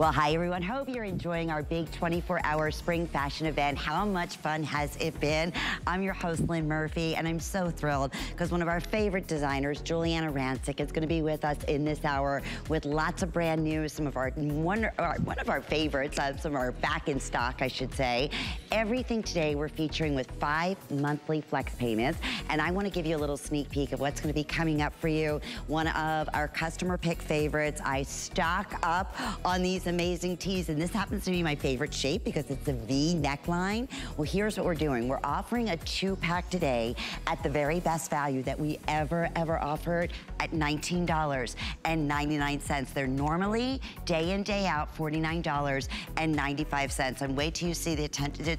Well, hi everyone. Hope you're enjoying our big 24-hour spring fashion event. How much fun has it been? I'm your host, Lynn Murphy, and I'm so thrilled because one of our favorite designers, Giuliana Rancic, is going to be with us in this hour with lots of brand new, some of our one, one of our favorites, uh, some of our back in stock, I should say. Everything today we're featuring with five monthly flex payments, and I want to give you a little sneak peek of what's going to be coming up for you. One of our customer pick favorites. I stock up on these amazing tees, and this happens to be my favorite shape because it's a V neckline. Well, here's what we're doing. We're offering a two-pack today at the very best value that we ever, ever offered at $19.99. They're normally day in, day out, $49.95. And wait till you see the,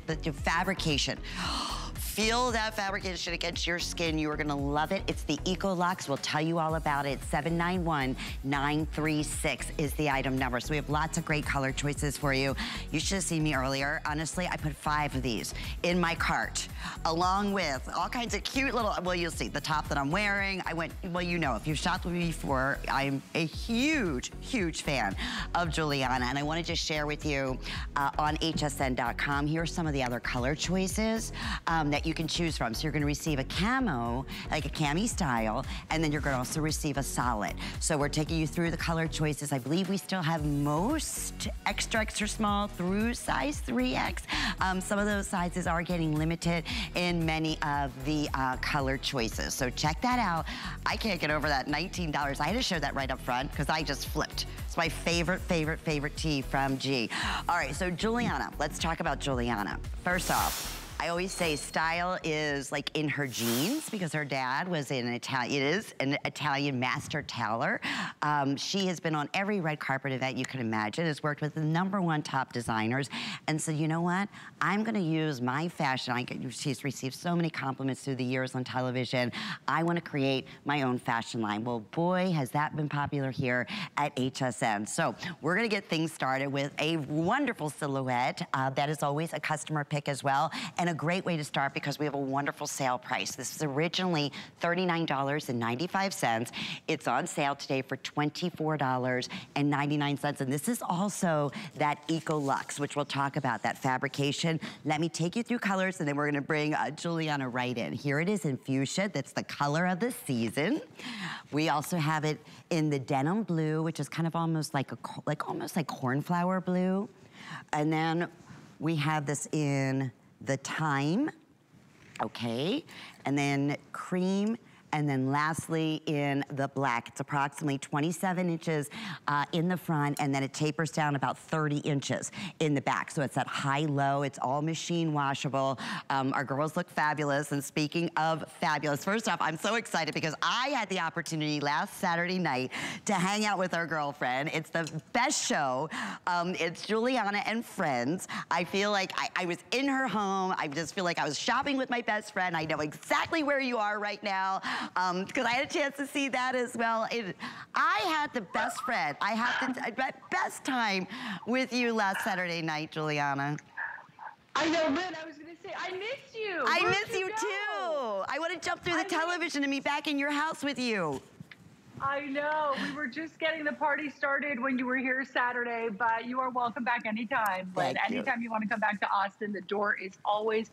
the, the fabrication. Feel that fabrication against your skin. You are gonna love it. It's the Ecolux. We'll tell you all about it. 791936 is the item number. So we have lots of great color choices for you. You should have seen me earlier. Honestly, I put five of these in my cart, along with all kinds of cute little, well, you'll see the top that I'm wearing. I went, well, you know, if you've shopped with me before, I'm a huge, huge fan of Giuliana. And I wanted to share with you uh, on hsn.com, here are some of the other color choices um, that that you can choose from. So you're gonna receive a camo, like a cami style, and then you're gonna also receive a solid. So we're taking you through the color choices. I believe we still have most extra, extra small through size 3X. Um, some of those sizes are getting limited in many of the uh, color choices. So check that out. I can't get over that $19. I had to show that right up front because I just flipped. It's my favorite, favorite, favorite tee from G. All right, so Giuliana, let's talk about Giuliana. First off, I always say style is like in her genes because her dad was an Italian, it is an Italian master tailor. Um, she has been on every red carpet event you can imagine, has worked with the number one top designers, and said, you know what? I'm gonna use my fashion. I, she's received so many compliments through the years on television. I wanna create my own fashion line. Well, boy, has that been popular here at HSN. So we're gonna get things started with a wonderful silhouette uh, that is always a customer pick as well, and a great way to start because we have a wonderful sale price. This is originally $39.95. It's on sale today for $24.99. And this is also that Ecolux, which we'll talk about, that fabrication. Let me take you through colors and then we're gonna bring uh, Giuliana right in. Here it is in fuchsia. That's the color of the season. We also have it in the denim blue, which is kind of almost like a, like almost like cornflower blue. And then we have this in the thyme, okay? And then cream and then lastly, in the black, it's approximately 27 inches uh, in the front, and then it tapers down about 30 inches in the back. So it's that high-low, it's all machine washable. Um, our girls look fabulous, and speaking of fabulous, first off, I'm so excited because I had the opportunity last Saturday night to hang out with our girlfriend. It's the best show. Um, it's Giuliana and friends. I feel like I, I was in her home. I just feel like I was shopping with my best friend. I know exactly where you are right now because um, I had a chance to see that as well. It, I had the best friend. I had the best time with you last Saturday night, Giuliana. I know, Lynn, I was gonna say, I miss you. I Where'd miss you, you too. I want to jump through the I television and be back in your house with you. I know. We were just getting the party started when you were here Saturday, but you are welcome back anytime. Thank anytime you. you want to come back to Austin, the door is always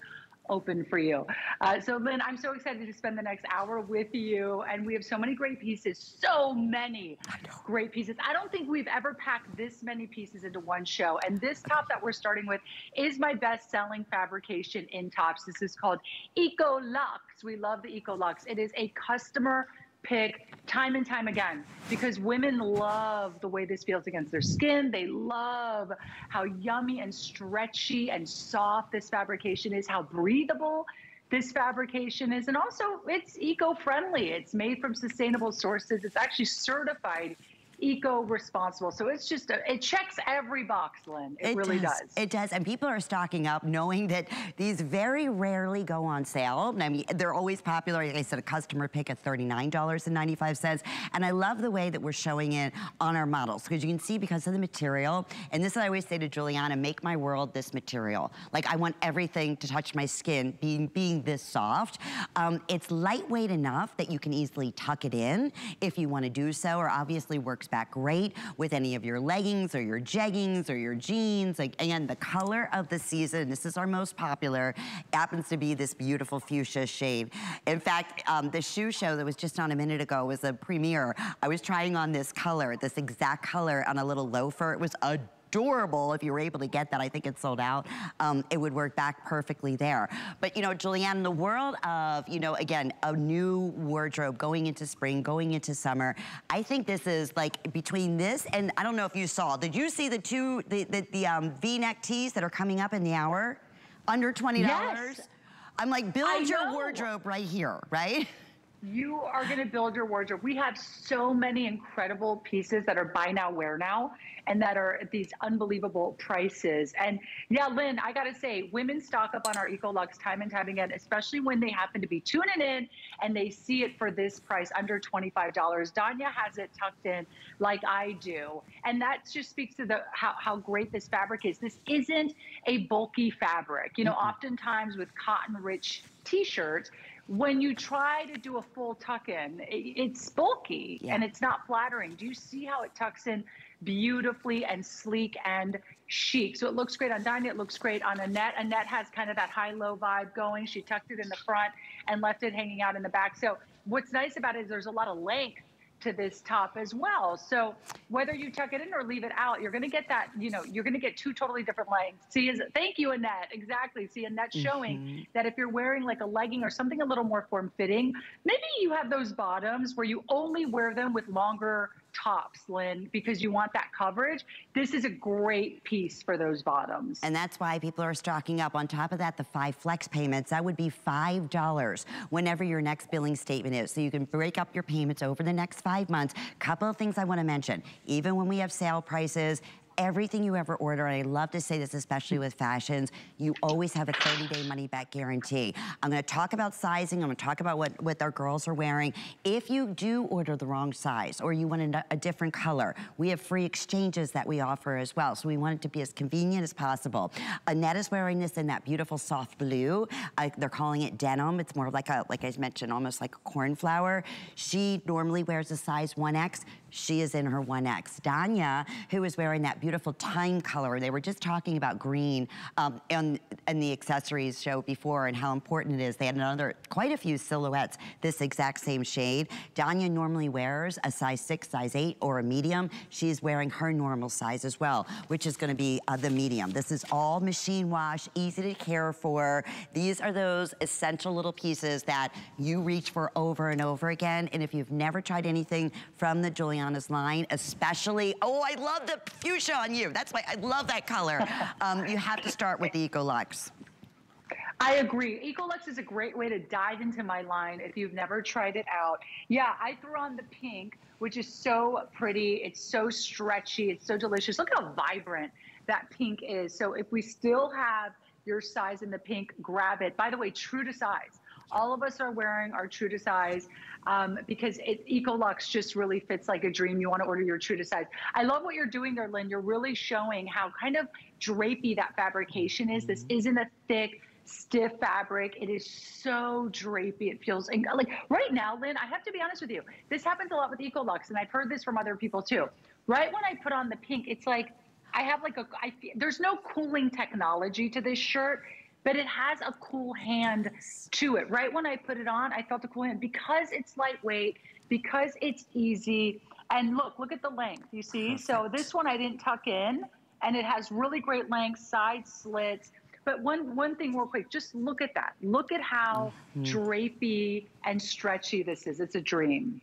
open for you. Uh, so Lynn, I'm so excited to spend the next hour with you. And we have so many great pieces, so many great pieces. I don't think we've ever packed this many pieces into one show. And this top that we're starting with is my best selling fabrication in tops. This is called Ecolux. We love the Ecolux. It is a customer pick time and time again because women love the way this feels against their skin. They love how yummy and stretchy and soft this fabrication is, how breathable this fabrication is. And also it's eco-friendly. It's made from sustainable sources. It's actually certified eco-responsible. So it's just, a, it checks every box, Lynn. It, it really does. does. It does. And people are stocking up knowing that these very rarely go on sale. I mean, they're always popular. Like I said, a customer pick at $39.95. And I love the way that we're showing it on our models because you can see because of the material. And this is I always say to Giuliana, make my world this material. Like I want everything to touch my skin being, being this soft. Um, it's lightweight enough that you can easily tuck it in if you want to do so or obviously works works back great with any of your leggings or your jeggings or your jeans. Like, again, the color of the season, this is our most popular, happens to be this beautiful fuchsia shade. In fact, um, the shoe show that was just on a minute ago was a premiere. I was trying on this color, this exact color on a little loafer. It was a adorable if you were able to get that. I think it's sold out. Um, it would work back perfectly there. But, you know, Giuliana, the world of, you know, again, a new wardrobe going into spring, going into summer, I think this is like between this and I don't know if you saw, did you see the two, the, the, the um, V-neck tees that are coming up in the hour? Under $20? Yes. I'm like, build your wardrobe right here, right? You are going to build your wardrobe. We have so many incredible pieces that are buy now, wear now and that are at these unbelievable prices. And yeah, Lynn, I got to say, women stock up on our Ecolux time and time again, especially when they happen to be tuning in and they see it for this price, under $25. Danya has it tucked in like I do. And that just speaks to the how, how great this fabric is. This isn't a bulky fabric. You know, mm -hmm. oftentimes with cotton-rich t-shirts, when you try to do a full tuck in, it's bulky yeah. and it's not flattering. Do you see how it tucks in beautifully and sleek and chic. So it looks great on Dinah. It looks great on Annette. Annette has kind of that high-low vibe going. She tucked it in the front and left it hanging out in the back. So what's nice about it is there's a lot of length to this top as well. So whether you tuck it in or leave it out, you're going to get that, you know, you're going to get two totally different lengths. See, is thank you, Annette. Exactly. See, Annette showing mm -hmm. that if you're wearing like a legging or something a little more form fitting, maybe you have those bottoms where you only wear them with longer tops, Lynn, because you want that coverage. This is a great piece for those bottoms. And that's why people are stocking up. On top of that, the five flex payments, that would be $5 whenever your next billing statement is. So you can break up your payments over the next five months. A couple of things I wanna mention. Even when we have sale prices, everything you ever order, and I love to say this especially with fashions, you always have a 30-day money-back guarantee. I'm gonna talk about sizing, I'm gonna talk about what, what our girls are wearing. If you do order the wrong size or you want a, a different color, we have free exchanges that we offer as well. So we want it to be as convenient as possible. Annette is wearing this in that beautiful soft blue. They're calling it denim. It's more like a, like I mentioned, almost like a cornflower. She normally wears a size 1X. She is in her 1X. Danya, who is wearing that beautiful thyme color, they were just talking about green um, in, in the accessories show before and how important it is. They had another, quite a few silhouettes, this exact same shade. Danya normally wears a size six, size eight, or a medium. She's wearing her normal size as well, which is gonna be uh, the medium. This is all machine wash, easy to care for. These are those essential little pieces that you reach for over and over again. And if you've never tried anything from the Julian Giuliana's line, especially, oh, I love the fuchsia on you. That's why I love that color. um, you have to start with the Ecolux. I agree. Ecolux is a great way to dive into my line if you've never tried it out. Yeah, I threw on the pink, which is so pretty. It's so stretchy. It's so delicious. Look how vibrant that pink is. So if we still have your size in the pink, grab it. By the way, true to size. All of us are wearing our true to size um, because it, Ecolux just really fits like a dream. You want to order your true to size. I love what you're doing there, Lynn. You're really showing how kind of drapey that fabrication is. This mm-hmm. isn't a thick, stiff fabric. It is so drapey. It feels like right now, Lynn, I have to be honest with you. This happens a lot with Ecolux, and I've heard this from other people too. Right when I put on the pink, it's like I have like a, I, there's no cooling technology to this shirt but it has a cool hand to it. Right when I put it on, I felt a cool hand because it's lightweight, because it's easy. And look, look at the length, you see? Perfect. So this one I didn't tuck in and it has really great length, side slits. But one, one thing real quick, just look at that. Look at how mm -hmm. drapey and stretchy this is. It's a dream.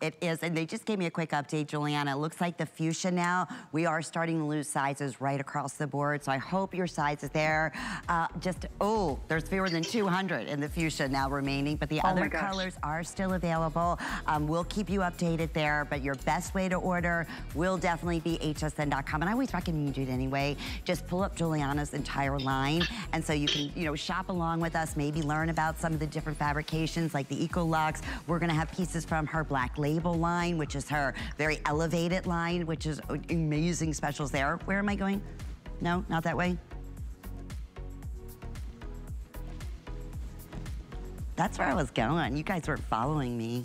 It is, and they just gave me a quick update, Giuliana. It looks like the fuchsia now, we are starting to lose sizes right across the board, so I hope your size is there. Uh, just, oh, there's fewer than 200 in the fuchsia now remaining, but the oh other colors are still available. Um, we'll keep you updated there, but your best way to order will definitely be hsn.com, and I always recommend you do it anyway. Just pull up Giuliana's entire line, and so you can, you know, shop along with us, maybe learn about some of the different fabrications like the Ecolux. We're gonna have pieces from her Black Lady label line, which is her very elevated line, which is amazing specials there. Where am I going? No, not that way? That's where I was going. You guys weren't following me.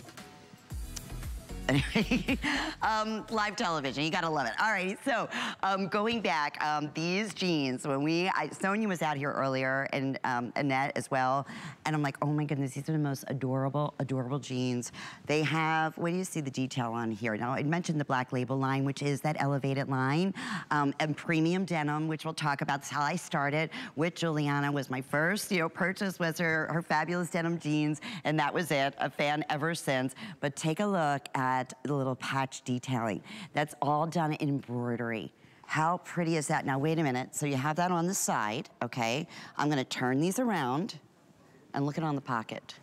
um, live television, you gotta love it. All right, so um, going back, um, these jeans, when we, I, Sonia was out here earlier and um, Annette as well, and I'm like, oh my goodness, these are the most adorable, adorable jeans. They have, what do you see the detail on here? Now, I mentioned the black label line, which is that elevated line, um, and premium denim, which we'll talk about. That's how I started with Giuliana was my first, you know, purchase was her, her fabulous denim jeans, and that was it, a fan ever since. But take a look at at the little patch detailing. That's all done in embroidery. How pretty is that? Now, wait a minute. So you have that on the side, okay? I'm gonna turn these around and look it on the pocket.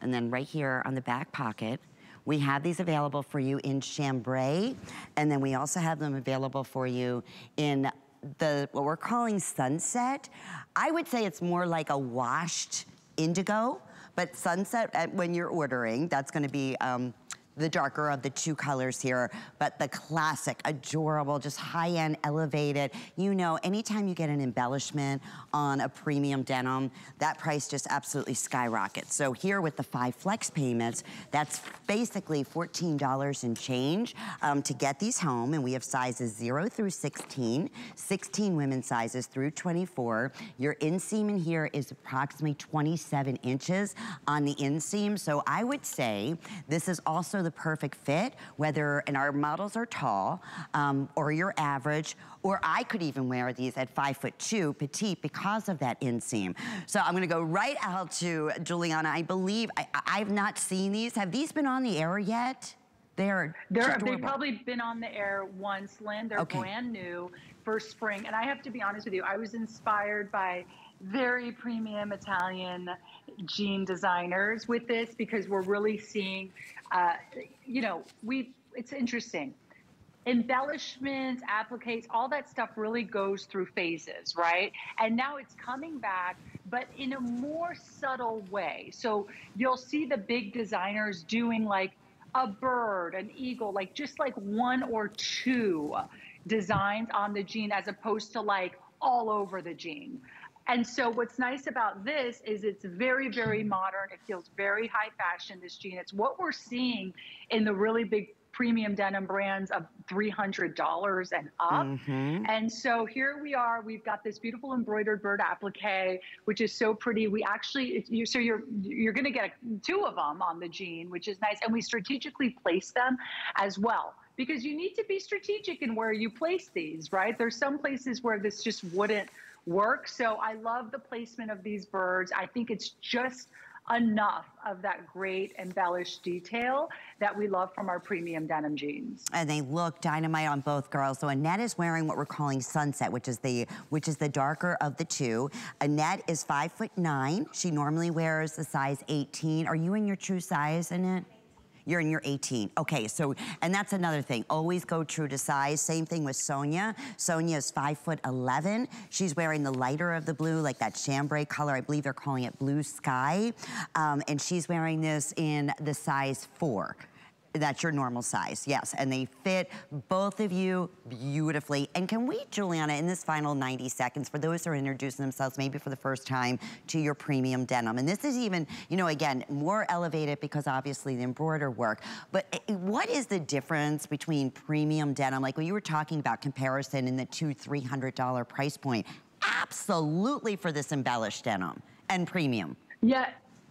And then right here on the back pocket, we have these available for you in chambray, and then we also have them available for you in the, what we're calling sunset. I would say it's more like a washed indigo, but sunset, uh, when you're ordering, that's gonna be um, the darker of the two colors here, but the classic, adorable, just high-end, elevated. You know, anytime you get an embellishment on a premium denim, that price just absolutely skyrockets. So here with the five flex payments, that's basically $14 and change um, to get these home. And we have sizes zero through 16, 16 women's sizes through 24. Your inseam in here is approximately 27 inches on the inseam. So I would say this is also the perfect fit, whether, and our models are tall, um, or you're average, or I could even wear these at five foot two, petite, because of that inseam. So I'm gonna go right out to Giuliana. I believe, I, I've not seen these. Have these been on the air yet? They're They're, they've probably been on the air once, Lynn. They're okay. brand new for spring. And I have to be honest with you, I was inspired by very premium Italian jean designers with this because we're really seeing uh, you know, we it's interesting. Embellishments, appliques, all that stuff really goes through phases, right? And now it's coming back, but in a more subtle way. So you'll see the big designers doing like a bird, an eagle, like just like one or two designs on the jean as opposed to like all over the jean. And so what's nice about this is it's very, very modern. It feels very high fashion, this jean. It's what we're seeing in the really big premium denim brands of $300 and up. Mm-hmm. And so here we are. We've got this beautiful embroidered bird applique, which is so pretty. We actually, you, so you're you're going to get two of them on the jean, which is nice. And we strategically place them as well because you need to be strategic in where you place these, right? There's some places where this just wouldn't work. So I love the placement of these birds. I think it's just enough of that great embellished detail that we love from our premium denim jeans. And they look dynamite on both girls. So Annette is wearing what we're calling sunset, which is the which is the darker of the two. Annette is five foot nine. She normally wears the size 18. Are you in your true size, Annette? You're in your 18. Okay, so, and that's another thing. Always go true to size. Same thing with Sonia. Sonia is five foot 11. She's wearing the lighter of the blue, like that chambray color. I believe they're calling it blue sky. Um, and she's wearing this in the size four. That's your normal size, yes. And they fit both of you beautifully. And can we, Giuliana, in this final 90 seconds, for those who are introducing themselves maybe for the first time to your premium denim, and this is even, you know, again, more elevated because obviously the embroider work, but what is the difference between premium denim, like when you were talking about comparison in the two, $300 price point, absolutely for this embellished denim and premium. Yeah,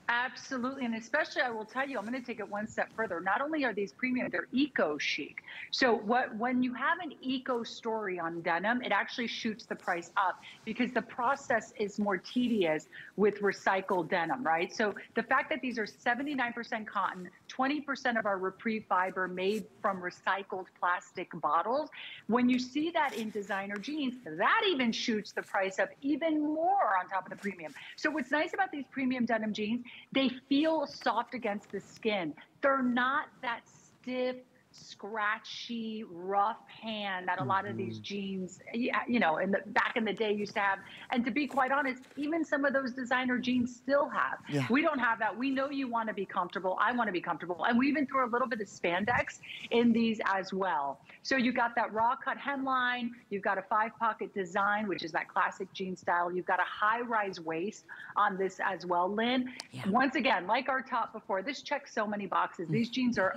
Absolutely. And especially, I will tell you, I'm going to take it one step further. Not only are these premium, they're eco chic. So, what when you have an eco story on denim, it actually shoots the price up because the process is more tedious with recycled denim, right? So, the fact that these are 79% cotton, 20% of our Repreve fiber made from recycled plastic bottles, when you see that in designer jeans, that even shoots the price up even more on top of the premium. So, what's nice about these premium denim jeans, they feel soft against the skin. They're not that stiff, scratchy, rough hand that a lot of these mm-hmm. jeans, you know, in the back in the day used to have. And to be quite honest, even some of those designer jeans still have. Yeah. We don't have that. We know you want to be comfortable. I want to be comfortable. And we even threw a little bit of spandex in these as well. So you've got that raw cut hemline, you've got a five pocket design, which is that classic jean style. You've got a high rise waist on this as well, Lynn. Yeah. Once again, like our top before, this checks so many boxes. These jeans are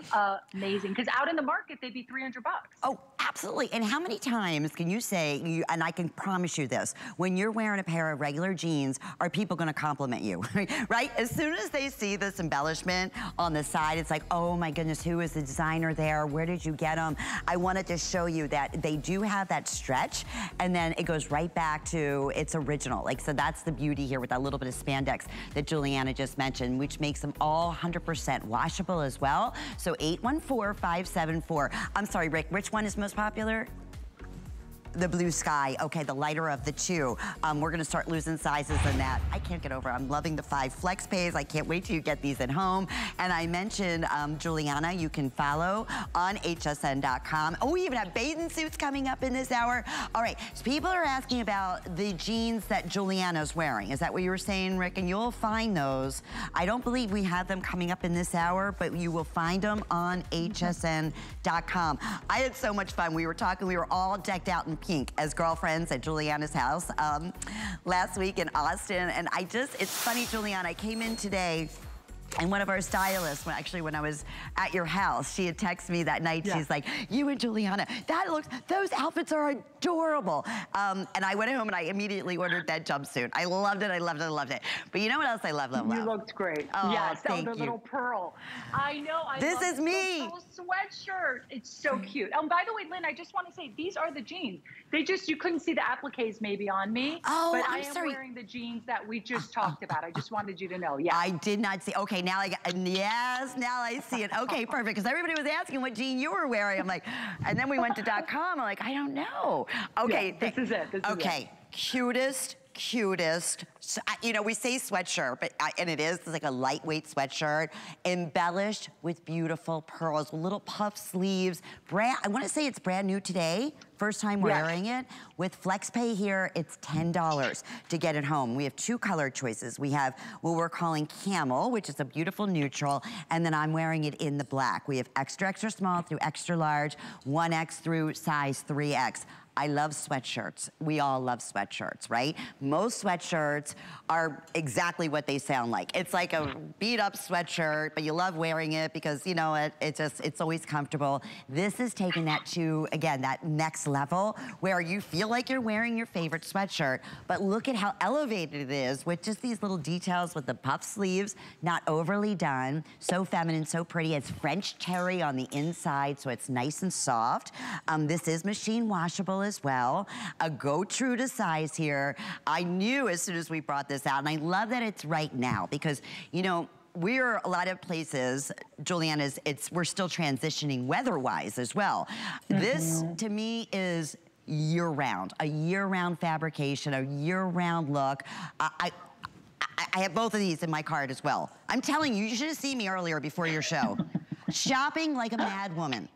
amazing because out in the market, they'd be 300 bucks. Oh, absolutely. And how many times can you say, you, and I can promise you this, when you're wearing a pair of regular jeans, are people gonna compliment you, right? As soon as they see this embellishment on the side, it's like, oh my goodness, who is the designer there? Where did you get them? I wanted to show you that they do have that stretch, and then it goes right back to its original. Like, so that's the beauty here with that little bit of spandex that Giuliana just mentioned, which makes them all 100% washable as well. So 814-574. I'm sorry, Rick, which one is most popular? The blue sky. Okay, the lighter of the two. Um, we're gonna start losing sizes in that. I can't get over, I'm loving the five flex pays. I can't wait till you get these at home. And I mentioned um, Giuliana, you can follow on hsn.com. Oh, we even have bathing suits coming up in this hour. All right, so people are asking about the jeans that Giuliana's wearing. Is that what you were saying, Rick? And you'll find those. I don't believe we have them coming up in this hour, but you will find them on hsn.com. I had so much fun. We were talking, we were all decked out in pink as girlfriends at Giuliana's house um, last week in Austin. And I just, it's funny, Giuliana, I came in today and one of our stylists, actually when I was at your house, she had texted me that night. Yeah. She's like, you and Giuliana, that looks, those outfits are adorable. Um, and I went home and I immediately ordered that jumpsuit. I loved it, I loved it, I loved it. But you know what else I love, love, love? You looked great. Oh, yes, thank the you. little pearl. I know, I This is me. sweatshirt. It's so cute. And by the way, Lynn, I just want to say, these are the jeans. They just, you couldn't see the appliques maybe on me. Oh, but I'm I am sorry. wearing the jeans that we just talked about. I just wanted you to know, yeah. I did not see, okay, now I got, yes, now I see it. Okay, perfect, because everybody was asking what jean you were wearing. I'm like, and then we went to dot .com, I'm like, I don't know. Okay. Yeah, this is it, this okay, is it. cutest cutest, you know, we say sweatshirt, but and it is, it's like a lightweight sweatshirt, embellished with beautiful pearls, little puff sleeves. Brand, I want to say it's brand new today, first time wearing it. With FlexPay here, it's $10 to get it home. We have two color choices. We have what we're calling camel, which is a beautiful neutral, and then I'm wearing it in the black. We have extra, extra small through extra large, 1X through size 3X. I love sweatshirts. We all love sweatshirts, right? Most sweatshirts are exactly what they sound like. It's like a beat up sweatshirt, but you love wearing it because, you know, it, it just, it's always comfortable. This is taking that to, again, that next level where you feel like you're wearing your favorite sweatshirt, but look at how elevated it is with just these little details with the puff sleeves, not overly done, so feminine, so pretty. It's French terry on the inside, so it's nice and soft. Um, this is machine washable as well. A go true to size here. I knew as soon as we brought this out, and I love that it's right now because, you know, we're a lot of places, Giuliana, is, it's, we're still transitioning weather-wise as well. Mm -hmm. This, mm-hmm. to me, is year-round, a year-round fabrication, a year-round look. I, I I have both of these in my cart as well. I'm telling you, you should have seen me earlier before your show. Shopping like a mad woman.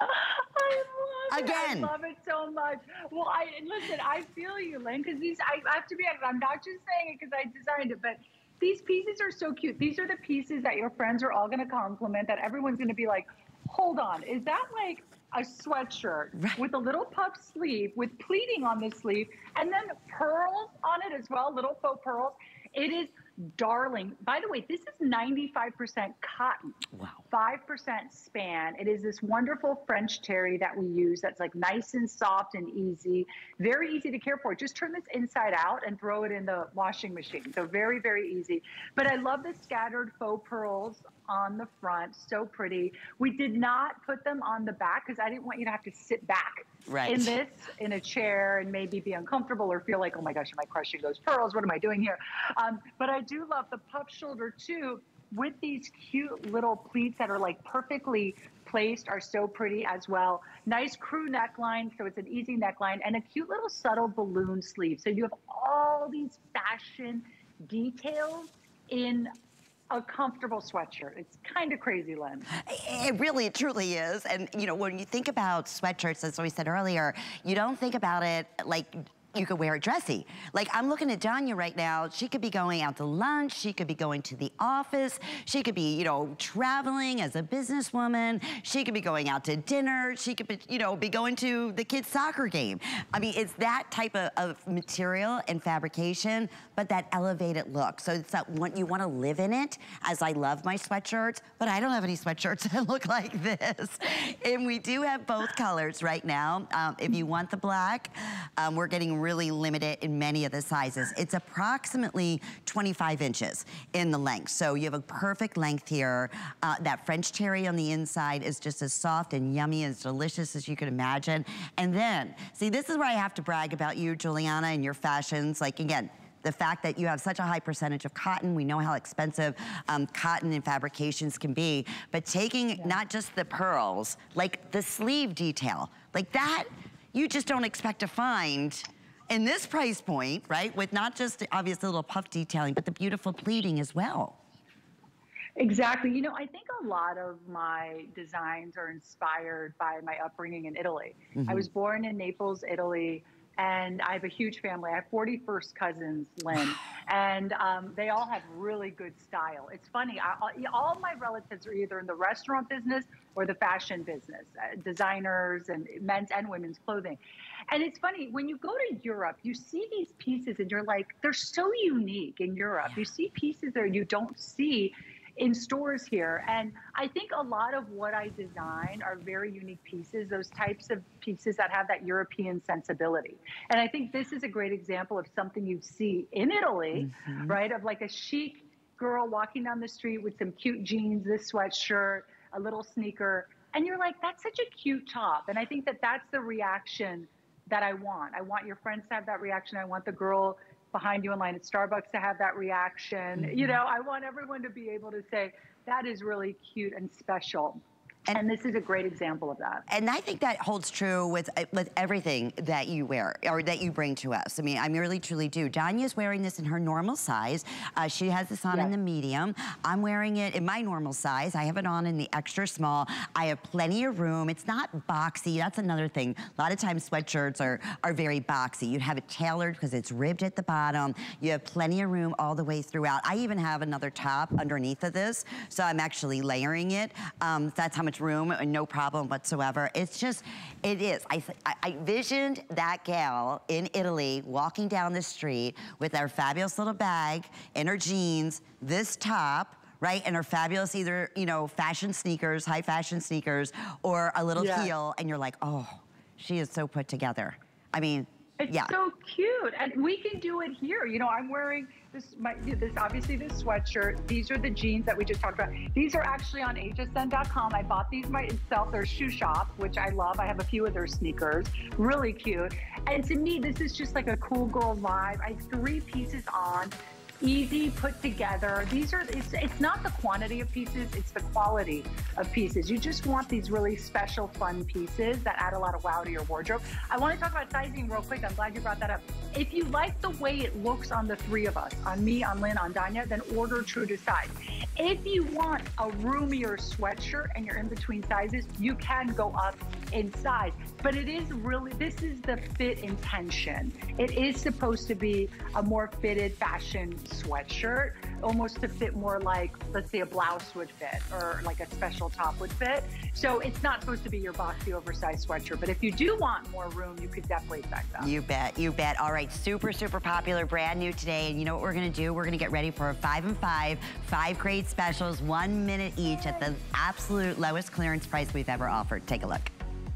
Again. I love it so much. Well, I listen. I feel you, Lynn, because these. I, I have to be honest. I'm not just saying it because I designed it, but these pieces are so cute. These are the pieces that your friends are all going to compliment. That everyone's going to be like, hold on, is that like a sweatshirt right. with a little puff sleeve with pleating on the sleeve and then pearls on it as well, little faux pearls. It is darling. By the way, this is 95% cotton. Wow. 5% span. It is this wonderful French terry that we use that's like nice and soft and easy. Very easy to care for. Just turn this inside out and throw it in the washing machine. So very, very easy. But I love the scattered faux pearls on the front. So pretty. We did not put them on the back because I didn't want you to have to sit back right. in this in a chair and maybe be uncomfortable or feel like, oh my gosh, am I crushing those pearls? What am I doing here? Um, but I do love the puff shoulder too with these cute little pleats that are like perfectly placed are so pretty as well. Nice crew neckline, so it's an easy neckline, and a cute little subtle balloon sleeve. So you have all these fashion details in a comfortable sweatshirt. It's kind of crazy, Lynn. It really, it truly is. And, you know, when you think about sweatshirts, as we said earlier, you don't think about it like you could wear it dressy. Like I'm looking at Danya right now. She could be going out to lunch. She could be going to the office. She could be, you know, traveling as a businesswoman. She could be going out to dinner. She could be, you know, be going to the kids' soccer game. I mean, it's that type of, of material and fabrication, but that elevated look. So it's that one, you want to live in it, as I love my sweatshirts, but I don't have any sweatshirts that look like this. And we do have both colors right now. Um, if you want the black, um, we're getting really limited in many of the sizes. It's approximately 25 inches in the length. So you have a perfect length here. Uh, that French terry on the inside is just as soft and yummy as delicious as you could imagine. And then, see, this is where I have to brag about you, Giuliana, and your fashions. Like, again, the fact that you have such a high percentage of cotton. We know how expensive um, cotton and fabrications can be, but taking yeah. not just the pearls, like the sleeve detail, like that, you just don't expect to find in this price point, right, with not just obvious little puff detailing, but the beautiful pleating as well. Exactly. You know, I think a lot of my designs are inspired by my upbringing in Italy. Mm -hmm. I mm-hmm. was born in Naples, Italy and I have a huge family. I have 41st cousins, Lynn, and um, they all have really good style. It's funny, I, all my relatives are either in the restaurant business or the fashion business, uh, designers and men's and women's clothing. And it's funny, when you go to Europe, you see these pieces and you're like, they're so unique in Europe. You see pieces there you don't see in stores here. And I think a lot of what I design are very unique pieces, those types of pieces that have that European sensibility. And I think this is a great example of something you see in Italy, mm-hmm. right? Of like a chic girl walking down the street with some cute jeans, this sweatshirt, a little sneaker. And you're like, that's such a cute top. And I think that that's the reaction that I want. I want your friends to have that reaction. I want the girl behind you in line at Starbucks to have that reaction. Mm-hmm. You know, I want everyone to be able to say, that is really cute and special. And, and, this is a great example of that. And I think that holds true with with everything that you wear or that you bring to us. I mean, I really truly do. Danya's wearing this in her normal size. Uh, she has this on yes. in the medium. I'm wearing it in my normal size. I have it on in the extra small. I have plenty of room. It's not boxy. That's another thing. A lot of times sweatshirts are, are very boxy. You have it tailored because it's ribbed at the bottom. You have plenty of room all the way throughout. I even have another top underneath of this, so I'm actually layering it. Um, that's how much much room and no problem whatsoever. It's just, it is. I, I visioned that gal in Italy walking down the street with her fabulous little bag in her jeans, this top, right? And her fabulous either, you know, fashion sneakers, high fashion sneakers, or a little yeah. heel, and you're like, oh, she is so put together. I mean, it's yeah. so cute. And we can do it here. You know, I'm wearing this, my, this obviously this sweatshirt. These are the jeans that we just talked about. These are actually on hsn.com. I bought these myself. They're shoe shop, which I love. I have a few of their sneakers. Really cute. And to me, this is just like a cool girl vibe. I have three pieces on easy put together. These are, it's, it's not the quantity of pieces, it's the quality of pieces. You just want these really special, fun pieces that add a lot of wow to your wardrobe. I want to talk about sizing real quick. I'm glad you brought that up. If you like the way it looks on the three of us, on me, on Lynn, on Danya, then order true to size. If you want a roomier sweatshirt and you're in between sizes, you can go up in size. But it is really, this is the fit intention. It is supposed to be a more fitted fashion sweatshirt, almost to fit more like, let's say, a blouse would fit or like a special top would fit. So it's not supposed to be your boxy, oversized sweatshirt. But if you do want more room, you could definitely size that. You bet, you bet. All right, super, super popular, brand new today. And you know what we're gonna do? We're gonna get ready for a five and five, five great specials, one minute each at the absolute lowest clearance price we've ever offered. Take a look.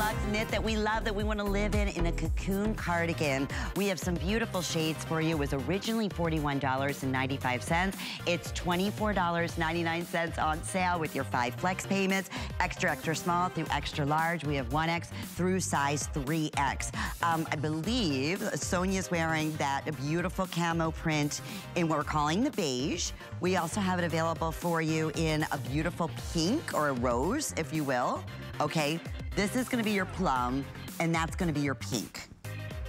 luxe knit that we love, that we want to live in, in a cocoon cardigan. We have some beautiful shades for you. It was originally $41.95. It's $24.99 on sale with your five flex payments, extra, extra small through extra large. We have 1X through size 3X. Um, I believe Sonia's wearing that beautiful camo print in what we're calling the beige. We also have it available for you in a beautiful pink or a rose, if you will. Okay, this is gonna be your plum. and that's gonna be your pink.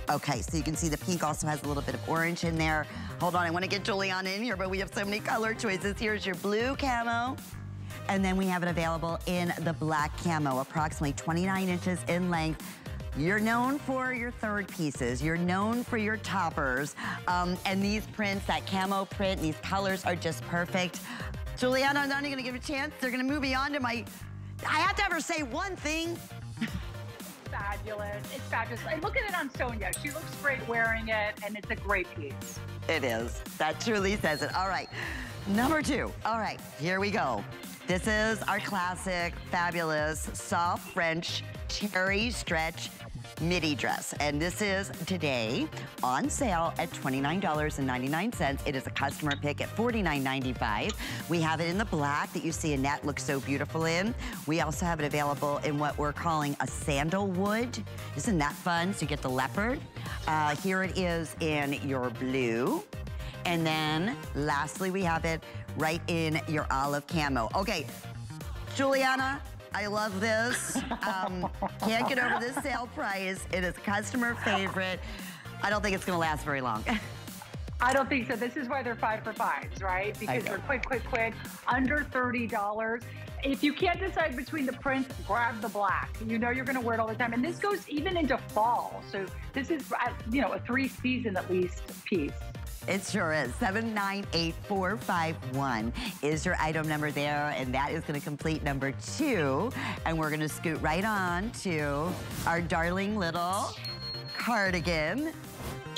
Okay, so you can see the pink also has a little bit of orange in there. Hold on, I wanna get Giuliana in here, but we have so many color choices. Here's your blue camo. And then we have it available in the black camo, approximately 29 inches in length. You're known for your third pieces. You're known for your toppers. Um, and these prints, that camo print, these colors are just perfect. Giuliana, I'm not even gonna give a chance. They're gonna move me on to my, I have to ever say one thing fabulous. It's fabulous. And look at it on Sonia. She looks great wearing it, and it's a great piece. It is. That truly says it. All right. Number two. All right, here we go. This is our classic, fabulous, soft French terry stretch midi dress. And this is today on sale at $29.99. It is a customer pick at $49.95. We have it in the black that you see Annette looks so beautiful in. We also have it available in what we're calling a sandalwood. Isn't that fun? So you get the leopard. Uh, here it is in your blue. And then lastly, we have it right in your olive camo. Okay, Giuliana, I love this. Um, can't get over this sale price. It is customer favorite. I don't think it's gonna last very long. I don't think so. This is why they're five for fives, right? Because they're quick, quick, quick, under $30. If you can't decide between the prints, grab the black. You know you're gonna wear it all the time. And this goes even into fall. So this is, uh, you know, a three season at least piece. It sure is. 798451 is your item number there, and that is going to complete number two. And we're going to scoot right on to our darling little cardigan.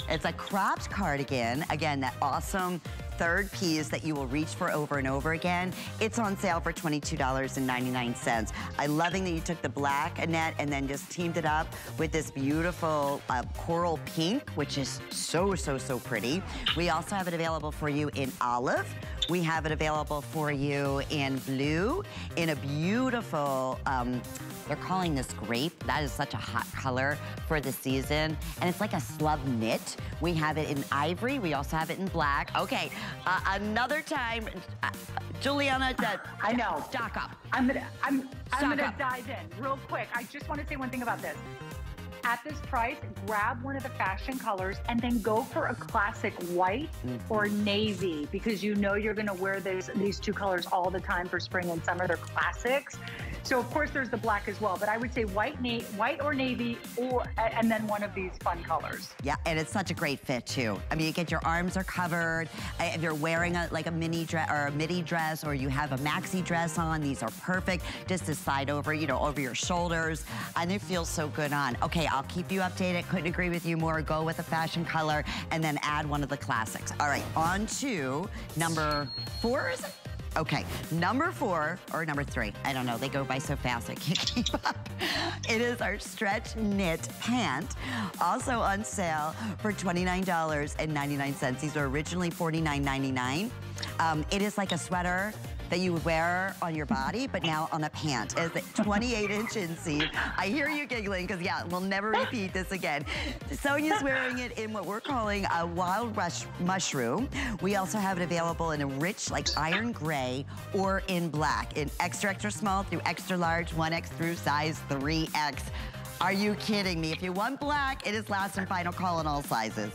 It's a cropped cardigan. Again, that awesome third piece that you will reach for over and over again. It's on sale for $22.99. I'm loving that you took the black, Annette, and then just teamed it up with this beautiful uh, coral pink, which is so, so, so pretty. We also have it available for you in olive. We have it available for you in blue, in a beautiful, um, they're calling this grape. That is such a hot color for the season. And it's like a slub knit. We have it in ivory. We also have it in black. Okay, uh, another time, uh, Giuliana, uh, I know. Stock up. I'm gonna, I'm, I'm gonna up. dive in real quick. I just want to say one thing about this at this price, grab one of the fashion colors and then go for a classic white mm-hmm. or navy because you know you're going to wear these these two colors all the time for spring and summer. They're classics. So of course there's the black as well, but I would say white, white or navy, or and then one of these fun colors. Yeah, and it's such a great fit too. I mean, you get your arms are covered. If you're wearing a like a mini dress or a midi dress, or you have a maxi dress on, these are perfect. Just to slide over, you know, over your shoulders, and it feels so good on. Okay, I'll keep you updated. Couldn't agree with you more. Go with a fashion color, and then add one of the classics. All right, on to number four. Is it? Okay, number four, or number three, I don't know, they go by so fast I can't keep up. It is our stretch knit pant, also on sale for $29.99. These were originally $49.99. Um, it is like a sweater that you would wear on your body, but now on a pant. It's 28 inch inseam. I hear you giggling because yeah, we'll never repeat this again. Sonia's wearing it in what we're calling a wild rush mushroom. We also have it available in a rich like iron gray or in black in extra, extra small through extra large, 1X through size 3X. Are you kidding me? If you want black, it is last and final call in all sizes.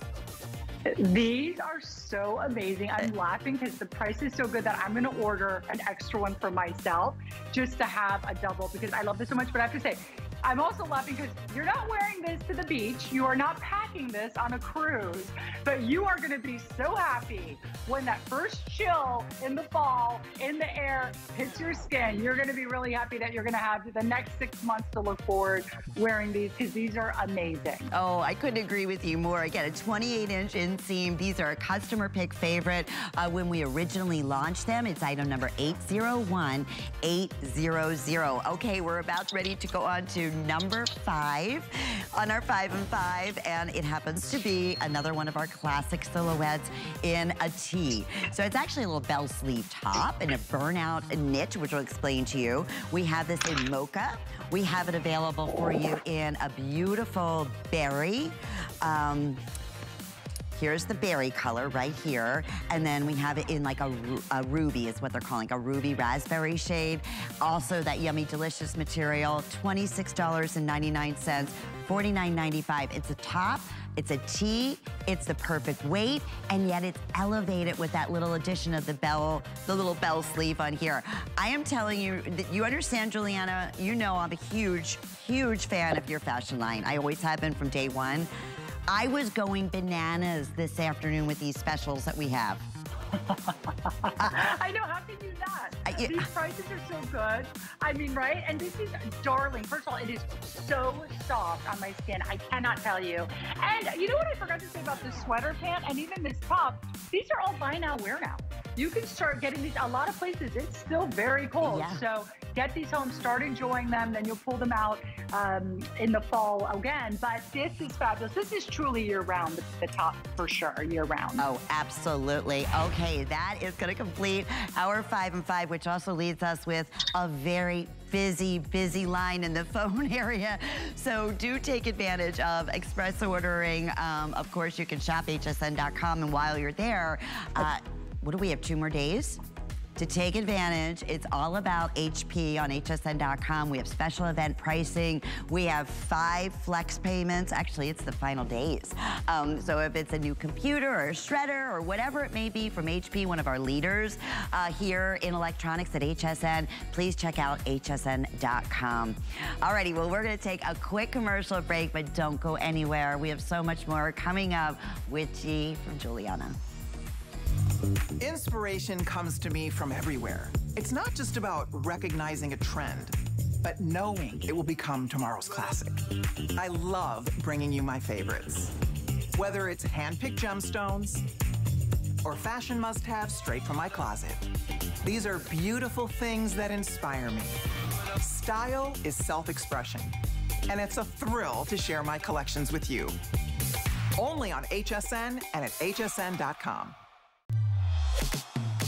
These are so amazing. I'm laughing because the price is so good that I'm going to order an extra one for myself just to have a double because I love this so much. But I have to say, I'm also laughing because you're not wearing this to the beach. You are not packing this on a cruise, but you are going to be so happy when that first chill in the fall in the air hits your skin. You're going to be really happy that you're going to have the next six months to look forward wearing these because these are amazing. Oh, I couldn't agree with you more. Again, a 28 inch inseam. These are a customer pick favorite. Uh, when we originally launched them, it's item number 801800. Okay, we're about ready to go on to number five on our five and five, and it happens to be another one of our classic silhouettes in a tee. So it's actually a little bell sleeve top and a burnout knit, which will explain to you. We have this in mocha. We have it available for you in a beautiful berry. Um, Here's the berry color right here. And then we have it in like a, a ruby is what they're calling, a ruby raspberry shade. Also that yummy delicious material, $26.99, $49.95. It's a top it's a tee, it's the perfect weight, and yet it's elevated with that little addition of the bell, the little bell sleeve on here. I am telling you, that you understand, Giuliana, you know I'm a huge, huge fan of your fashion line. I always have been from day one. I was going bananas this afternoon with these specials that we have. I know, how can you not? Uh, yeah. These prices are so good. I mean, right? And this is darling. First of all, it is so soft on my skin. I cannot tell you. And you know what I forgot to say about this sweater pant and even this top? These are all buy now, wear now. You can start getting these a lot of places. It's still very cold. Yeah. So get these home, start enjoying them, then you'll pull them out um, in the fall again. But this is fabulous. This is truly year round, the, the top for sure, year round. Oh, absolutely. Okay, that is going to complete our five and five, which also leads us with a very busy, busy line in the phone area. So do take advantage of express ordering. Um, of course, you can shop hsn.com, and while you're there, uh, what do we have, two more days? To take advantage. It's all about HP on hsn.com. We have special event pricing. We have five flex payments. Actually, it's the final days. Um, so if it's a new computer or a shredder or whatever it may be from HP, one of our leaders uh, here in electronics at HSN, please check out hsn.com. Alrighty, well, we're gonna take a quick commercial break, but don't go anywhere. We have so much more coming up with G from Giuliana. Inspiration comes to me from everywhere. It's not just about recognizing a trend, but knowing it will become tomorrow's classic. I love bringing you my favorites. Whether it's hand-picked gemstones or fashion must-haves straight from my closet. These are beautiful things that inspire me. Style is self-expression, and it's a thrill to share my collections with you. Only on HSN and at hsn.com.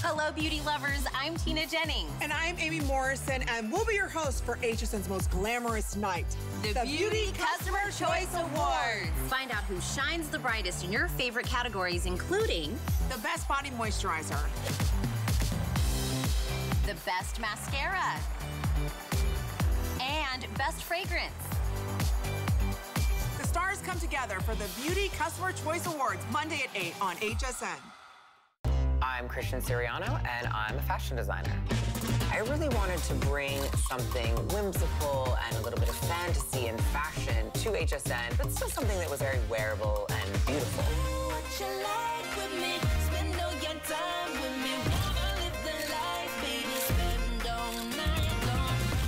Hello, beauty lovers. I'm Tina Jennings. And I'm Amy Morrison, and we'll be your hosts for HSN's most glamorous night the, the Beauty, Beauty Customer, Customer Choice Awards. Find out who shines the brightest in your favorite categories, including the best body moisturizer, the best mascara, and best fragrance. The stars come together for the Beauty Customer Choice Awards Monday at 8 on HSN. I'm Christian Siriano, and I'm a fashion designer. I really wanted to bring something whimsical and a little bit of fantasy and fashion to HSN, but still something that was very wearable and beautiful.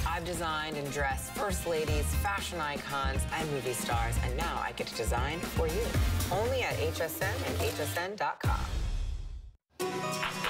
I've designed and dressed first ladies, fashion icons, and movie stars, and now I get to design for you. Only at HSN and hsn.com. Thank you.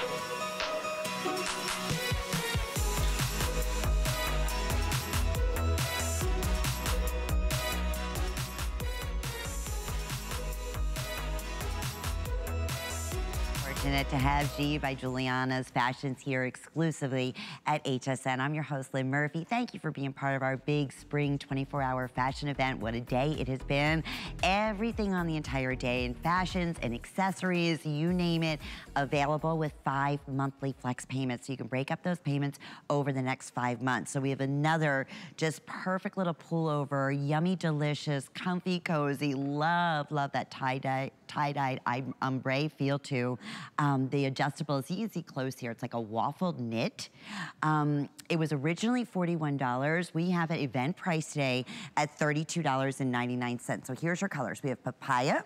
Fortunate to have G by Giuliana's Fashions here exclusively at HSN. I'm your host, Lynn Murphy. Thank you for being part of our big spring 24-hour fashion event. What a day it has been. Everything on the entire day in fashions and accessories, you name it, available with five monthly flex payments. So you can break up those payments over the next five months. So we have another just perfect little pullover, yummy, delicious, comfy, cozy. Love, love that tie-dye tie-dyed ombre feel to. Um, the adjustable is easy close here. It's like a waffled knit. Um, it was originally $41. We have an event price today at $32.99. So here's your colors. We have papaya,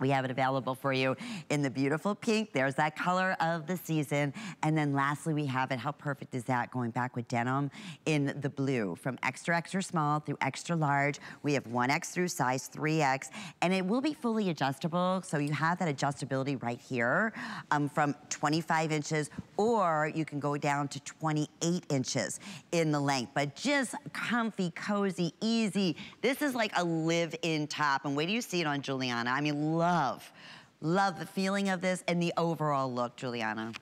we have it available for you in the beautiful pink. There's that color of the season. And then lastly, we have it, how perfect is that, going back with denim in the blue. From extra, extra small through extra large. We have 1X through size 3X. And it will be fully adjustable. So you have that adjustability right here um, from 25 inches, or you can go down to 28 inches in the length. But just comfy, cozy, easy. This is like a live-in top. And wait till you see it on Giuliana. I mean, love, love the feeling of this and the overall look, Giuliana.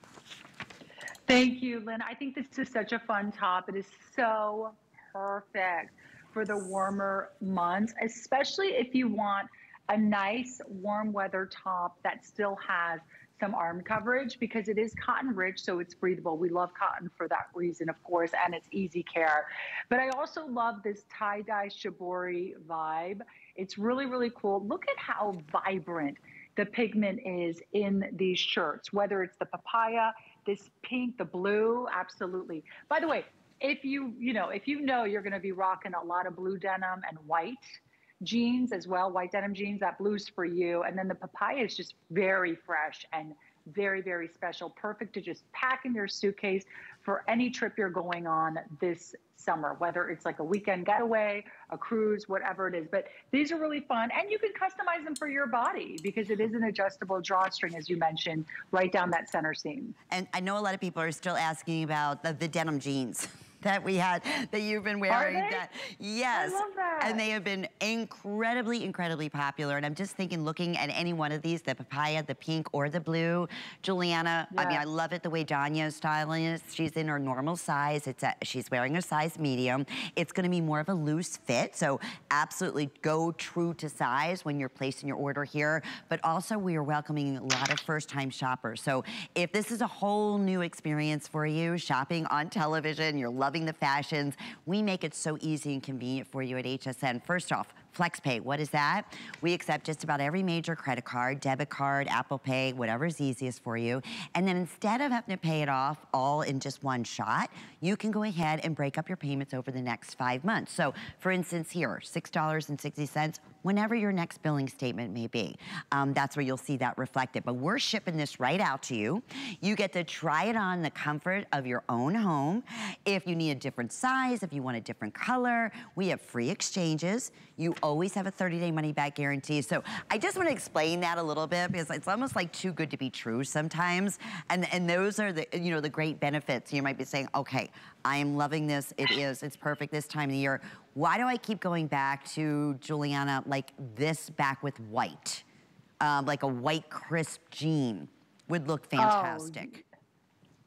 Thank you, Lynn. I think this is such a fun top. It is so perfect for the warmer months, especially if you want a nice warm weather top that still has some arm coverage because it is cotton rich, so it's breathable. We love cotton for that reason, of course, and it's easy care. But I also love this tie-dye shibori vibe. It's really, really cool. Look at how vibrant the pigment is in these shirts, whether it's the papaya, this pink, the blue, absolutely. By the way, if you, you know, if you know you're going to be rocking a lot of blue denim and white, jeans as well, white denim jeans, that blue's for you. And then the papaya is just very fresh and very, very special. Perfect to just pack in your suitcase for any trip you're going on this summer, whether it's like a weekend getaway, a cruise, whatever it is. But these are really fun and you can customize them for your body because it is an adjustable drawstring, as you mentioned, right down that center seam. And I know a lot of people are still asking about the, the denim jeans that we had that you've been wearing. That, yes. I love that. And they have been incredibly, incredibly popular. And I'm just thinking, looking at any one of these, the papaya, the pink, or the blue, Giuliana, I mean, I love it the way Danya is styling it. She's in her normal size. It's a, She's wearing a size medium. It's gonna be more of a loose fit, so absolutely go true to size when you're placing your order here. But also, we are welcoming a lot of first-time shoppers. So if this is a whole new experience for you, shopping on television, you're loving loving the fashions. We make it so easy and convenient for you at HSN. First off, FlexPay, what is that? We accept just about every major credit card, debit card, Apple Pay, whatever is easiest for you. And then instead of having to pay it off all in just one shot, you can go ahead and break up your payments over the next five months. So for instance here, $6.60, whenever your next billing statement may be. Um, that's where you'll see that reflected. But we're shipping this right out to you. You get to try it on the comfort of your own home. If you need a different size, if you want a different color, we have free exchanges. You always have a 30-day money-back guarantee. So I just want to explain that a little bit because it's almost like too good to be true sometimes. And, and those are the, you know, the great benefits. You might be saying, okay, I am loving this. It is. It's perfect this time of the year. Why do I keep going back to Giuliana like this back with white? Um, like a white crisp jean would look oh, fantastic. Oh,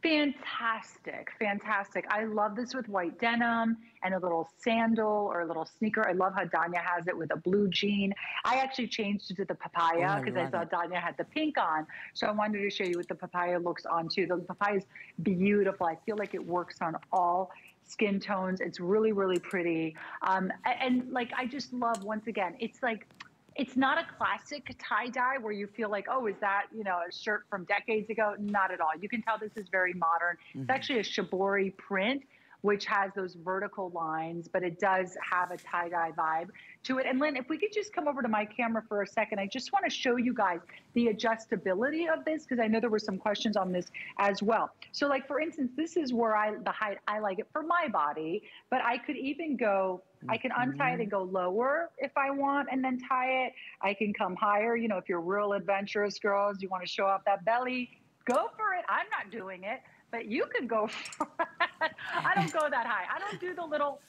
Fantastic, fantastic. I love this with white denim and a little sandal or a little sneaker. I love how Danya has it with a blue jean. I actually changed it to the papaya because oh, I, I, saw it. Danya had the pink on. So I wanted to show you what the papaya looks on too. The papaya is beautiful. I feel like it works on all skin tones. It's really, really pretty. Um, and, and like, I just love, once again, it's like, it's not a classic tie-dye where you feel like, oh, is that, you know, a shirt from decades ago? Not at all. You can tell this is very modern. Mm-hmm. It's actually a shibori print, which has those vertical lines, but it does have a tie-dye vibe to it. And Lynn, if we could just come over to my camera for a second, I just want to show you guys the adjustability of this because I know there were some questions on this as well. So like, for instance, this is where I, the height, I like it for my body, but I could even go I can untie it mm-hmm. and go lower if I want and then tie it. I can come higher. You know, if you're real adventurous girls, you want to show off that belly, go for it. I'm not doing it, but you can go. I don't go that high. I don't do the little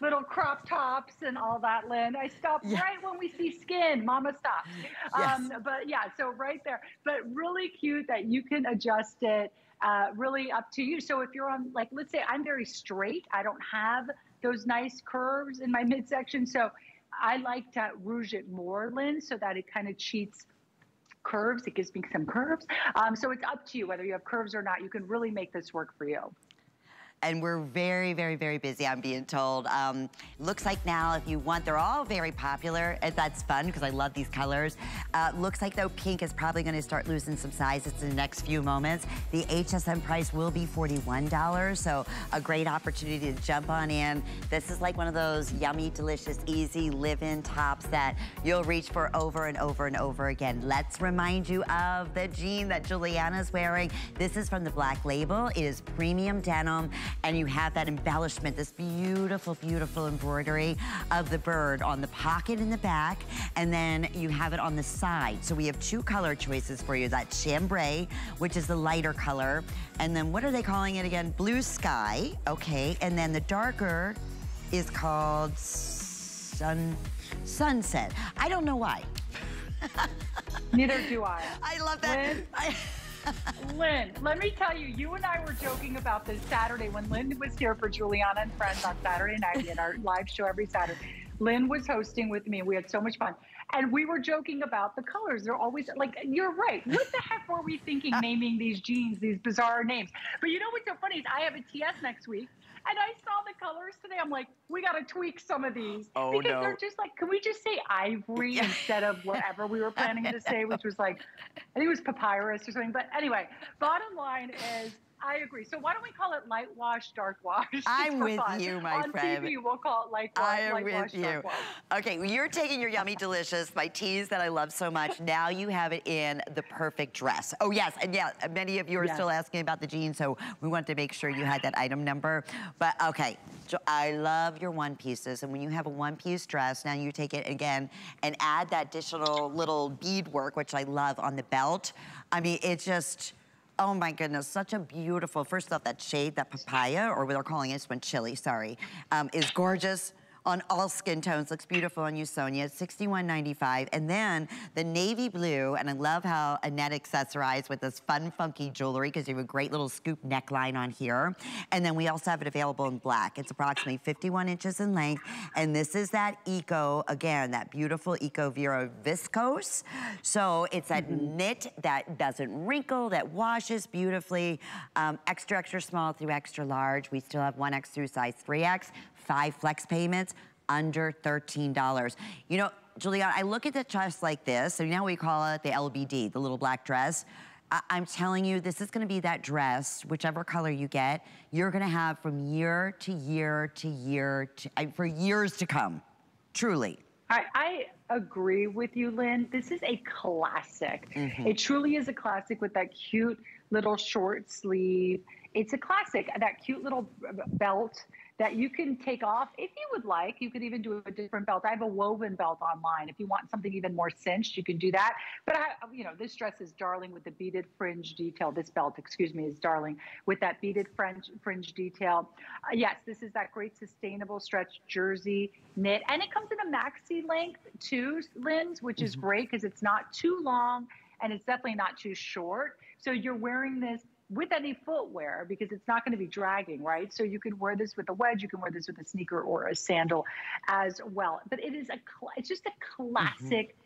little crop tops and all that, Lynn. I stop yeah. right when we see skin. Mama, stop. Yes. Um, but yeah, so right there. But really cute that you can adjust it. Uh, really up to you. So if you're on, like, let's say I'm very straight, I don't have those nice curves in my midsection. So I like to ruche it more, Lynn, so that it kind of cheats curves. It gives me some curves. Um, so it's up to you whether you have curves or not. You can really make this work for you and we're very, very, very busy, I'm being told. Um, looks like now if you want, they're all very popular. And that's fun because I love these colors. Uh, looks like though pink is probably gonna start losing some size. In the next few moments. The HSN price will be $41, so a great opportunity to jump on in. This is like one of those yummy, delicious, easy live-in tops that you'll reach for over and over and over again. Let's remind you of the jean that Giuliana's wearing. This is from the Black Label. It is premium denim and you have that embellishment, this beautiful, beautiful embroidery of the bird on the pocket in the back, and then you have it on the side. So we have two color choices for you. That chambray, which is the lighter color, and then what are they calling it again? Blue sky, okay, and then the darker is called sun, sunset. I don't know why. Neither do I. I love that. Lynn, let me tell you, you and I were joking about this Saturday when Lynn was here for Giuliana and Friends on Saturday night in our live show every Saturday. Lynn was hosting with me. We had so much fun. And we were joking about the colors. They're always like, you're right. What the heck were we thinking naming these jeans, these bizarre names? But you know what's so funny is I have a TS next week. And I saw the colors today. I'm like, we got to tweak some of these. Oh, because no. they're just like, can we just say ivory instead of whatever we were planning to say, which was like, I think it was papyrus or something. But anyway, bottom line is I agree. So why don't we call it light wash, dark wash? I'm with fun. you, my On friend. TV, we'll call it light wash. I am light with wash, you. dark wash. Okay, well, you're taking your yummy delicious, my tees that I love so much. Now you have it in the perfect dress. Oh yes, and yeah, many of you are Yes. still asking about the jeans, so we wanted to make sure you had that item number. But okay, so I love your one pieces, and when you have a one piece dress, now you take it again and add that additional little bead work, which I love on the belt. I mean, it just. Oh my goodness, such a beautiful, first off, that shade, that papaya, or what they're calling it, one chili, sorry, um, is gorgeous on all skin tones. Looks beautiful on you, Sonia. It's $61.95. And then the navy blue, and I love how Annette accessorized with this fun, funky jewelry because you have a great little scoop neckline on here. And then we also have it available in black. It's approximately 51 inches in length. And this is that Eco, again, that beautiful EcoVero viscose. So it's that knit that doesn't wrinkle, that washes beautifully. Um, extra, extra small through extra large. We still have 1X through size 3X five flex payments, under $13. You know, Giuliana, I look at the dress like this, so now we call it the LBD, the little black dress. I I'm telling you, this is gonna be that dress, whichever color you get, you're gonna have from year to year to year, to, uh, for years to come, truly. I, I agree with you, Lynn. This is a classic. Mm-hmm. It truly is a classic with that cute little short sleeve. It's a classic. That cute little belt that you can take off if you would like. You could even do a different belt. I have a woven belt online. If you want something even more cinched, you can do that. But I, you know, this dress is darling with the beaded fringe detail. This belt, excuse me, is darling with that beaded fringe fringe detail. Uh, yes, this is that great sustainable stretch jersey knit, and it comes in a maxi length too, Lynn's, which is great because it's not too long and it's definitely not too short. So you're wearing this with any footwear because it's not going to be dragging, right? So you can wear this with a wedge, you can wear this with a sneaker or a sandal as well. But it is a it's just a classic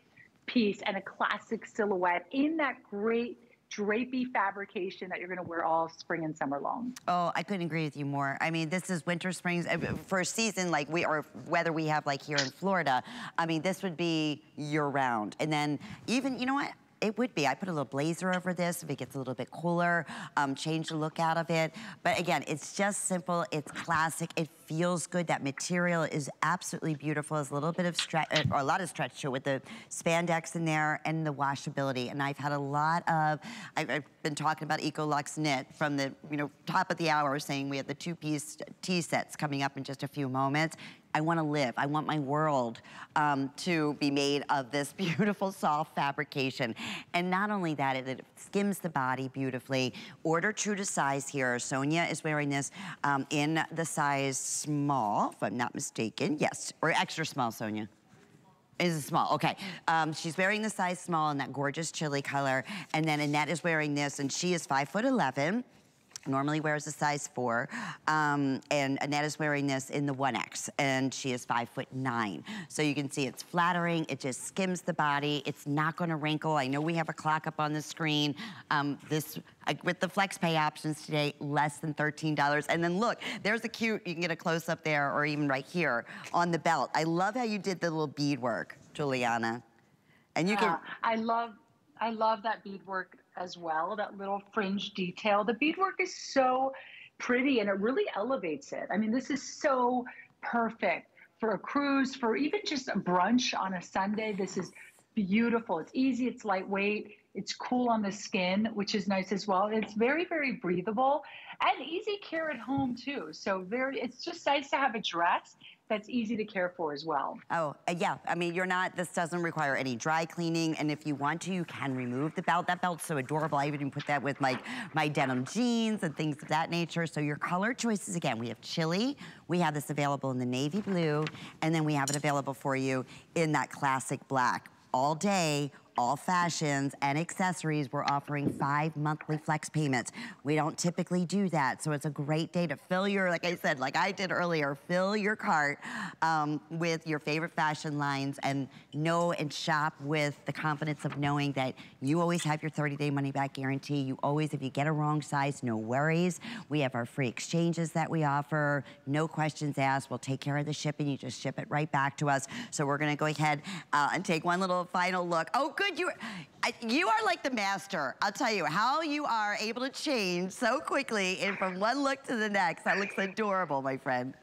piece and a classic silhouette in that great drapey fabrication that you're going to wear all spring and summer long. Oh, I couldn't agree with you more. I mean, this is winter, springs, uh, for a season like we, or whether we have like here in Florida, I mean, this would be year round. And then even, you know what? It would be. I put a little blazer over this if it gets a little bit cooler, um, change the look out of it. But again, it's just simple. It's classic. It feels good. That material is absolutely beautiful. It's a little bit of stretch, uh, or a lot of stretch to it with the spandex in there and the washability. And I've had a lot of, I've, I've been talking about Ecolux Knit from the, you know, top of the hour saying we have the two-piece tee sets coming up in just a few moments. I want to live. I want my world um, to be made of this beautiful soft fabrication. And not only that, it, it skims the body beautifully. Order true to size here. Sonia is wearing this um, in the size small, if I'm not mistaken. Yes, or extra small, Sonia. Is it small? Okay. Um, she's wearing the size small in that gorgeous chili color. And then Annette is wearing this, and she is five foot 11 normally wears a size four. Um, and Annette is wearing this in the 1X, and she is five foot nine. So you can see it's flattering, it just skims the body, it's not gonna wrinkle. I know we have a clock up on the screen. Um, this, uh, with the flex pay options today, less than $13. And then look, there's a cute, you can get a close up there, or even right here on the belt. I love how you did the little bead work, Giuliana. And you can, I love I love that beadwork as well, that little fringe detail. The beadwork is so pretty and it really elevates it. I mean, this is so perfect for a cruise, for even just a brunch on a Sunday. This is beautiful. It's easy, it's lightweight, it's cool on the skin, which is nice as well. It's very, very breathable and easy care at home too. So very it's just nice to have a dress that's easy to care for as well. Oh, uh, yeah. I mean, you're not, this doesn't require any dry cleaning. And if you want to, you can remove the belt. That belt's so adorable. I even put that with like my denim jeans and things of that nature. So your color choices, again, we have chili. We have this available in the navy blue. And then we have it available for you in that classic black. All day, all fashions and accessories, we're offering five monthly flex payments. We don't typically do that, so it's a great day to fill your, like I said, like I did earlier, fill your cart um, with your favorite fashion lines and know and shop with the confidence of knowing that you always have your 30-day money-back guarantee. You always, if you get a wrong size, no worries. We have our free exchanges that we offer, no questions asked. We'll take care of the shipping. You just ship it right back to us. So we're gonna go ahead uh, and take one little final look. Oh, good, you, I, you are like the master. I'll tell you how you are able to change so quickly and from one look to the next. That looks adorable, my friend.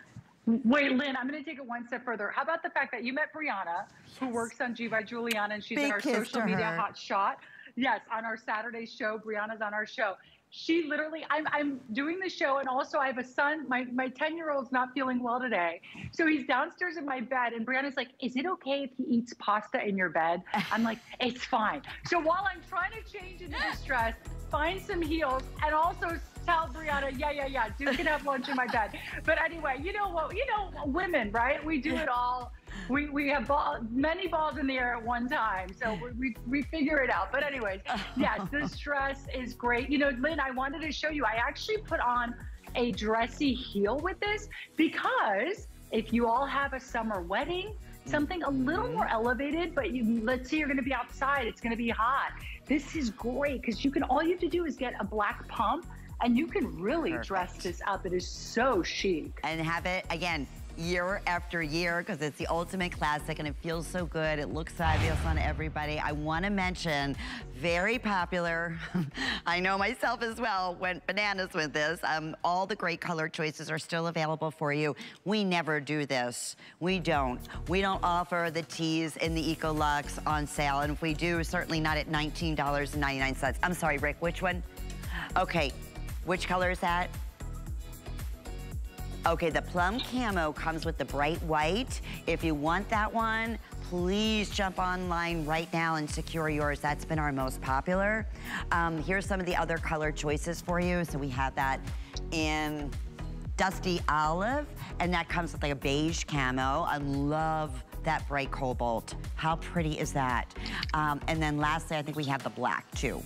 Wait, Lynn, I'm going to take it one step further. How about the fact that you met Brianna, yes. who works on G by Giuliana, and she's Big in our social media hot shot. Yes, on our Saturday show. Brianna's on our show she literally I'm, I'm doing the show and also i have a son. My my 10 year old's not feeling well today. So he's downstairs in my bed and brianna's like is it okay if he eats pasta in your bed? I'm like it's fine. So while i'm trying to change into this dress find some heels and also tell brianna yeah yeah yeah duke can have lunch in my bed. But anyway you know what you know women right? We do it all we, we have ball, many balls in the air at one time, so we, we, we figure it out. But anyways, yes, this dress is great. You know, Lynn, I wanted to show you. I actually put on a dressy heel with this because if you all have a summer wedding, something a little mm-hmm. more elevated, but you, let's say you're going to be outside, it's going to be hot. This is great because you can all you have to do is get a black pump and you can really Perfect. dress this up. It is so chic. And have it again year after year because it's the ultimate classic and it feels so good. It looks fabulous on everybody. I want to mention, very popular, I know myself as well, went bananas with this. Um, all the great color choices are still available for you. We never do this. We don't. We don't offer the tees in the Ecolux on sale. And if we do, certainly not at $19.99. I'm sorry, Rick, which one? Okay, which color is that? Okay, the plum camo comes with the bright white. If you want that one, please jump online right now and secure yours. That's been our most popular. Um, here's some of the other color choices for you. So we have that in dusty olive, and that comes with like a beige camo. I love that bright cobalt. How pretty is that? Um, and then lastly, I think we have the black too.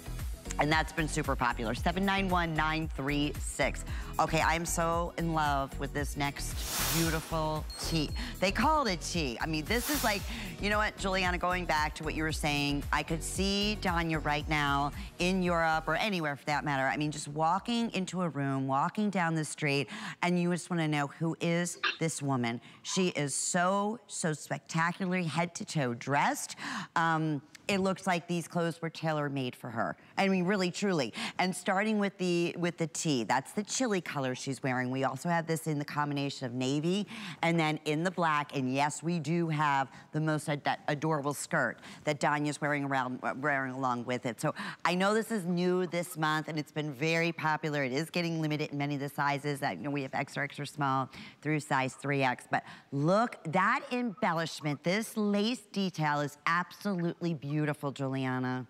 And that's been super popular, 791936. Okay, I'm so in love with this next beautiful tee. They call it tee. I mean, this is like, you know what, Giuliana, going back to what you were saying, I could see Danya right now in Europe or anywhere for that matter. I mean, just walking into a room, walking down the street, and you just wanna know who is this woman. She is so, so spectacularly head to toe dressed. Um, it looks like these clothes were tailor-made for her. I mean, really, truly. And starting with the with the tee, that's the chili color she's wearing. We also have this in the combination of navy and then in the black. And yes, we do have the most ad adorable skirt that Danya's wearing around wearing along with it. So I know this is new this month and it's been very popular. It is getting limited in many of the sizes. That you know we have extra extra small through size 3X. But look, that embellishment, this lace detail is absolutely beautiful beautiful, Giuliana.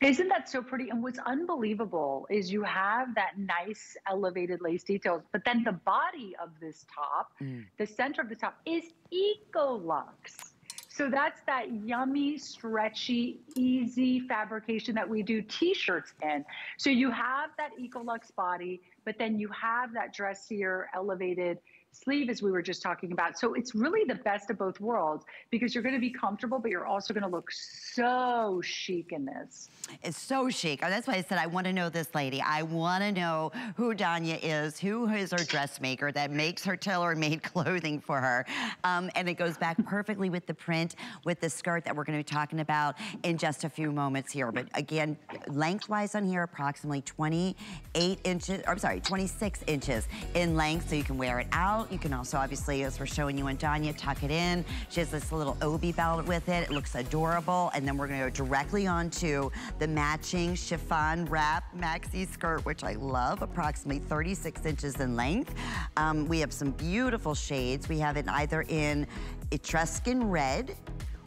Isn't that so pretty? And what's unbelievable is you have that nice elevated lace details, but then the body of this top, mm. the center of the top is Ecolux. So that's that yummy, stretchy, easy fabrication that we do t-shirts in. So you have that Ecolux body, but then you have that dressier, elevated sleeve as we were just talking about. So it's really the best of both worlds because you're going to be comfortable, but you're also going to look so chic in this. It's so chic. That's why I said I want to know this lady. I want to know who Danya is, who is her dressmaker that makes her tailor-made clothing for her. Um, and it goes back perfectly with the print, with the skirt that we're going to be talking about in just a few moments here. But again, lengthwise on here, approximately 28 inches, or I'm sorry, 26 inches in length, so you can wear it out belt. You can also, obviously, as we're showing you on Danya, tuck it in. She has this little obi belt with it. It looks adorable. And then we're gonna go directly onto the matching chiffon wrap maxi skirt, which I love, approximately 36 inches in length. Um, we have some beautiful shades. We have it either in Etruscan red,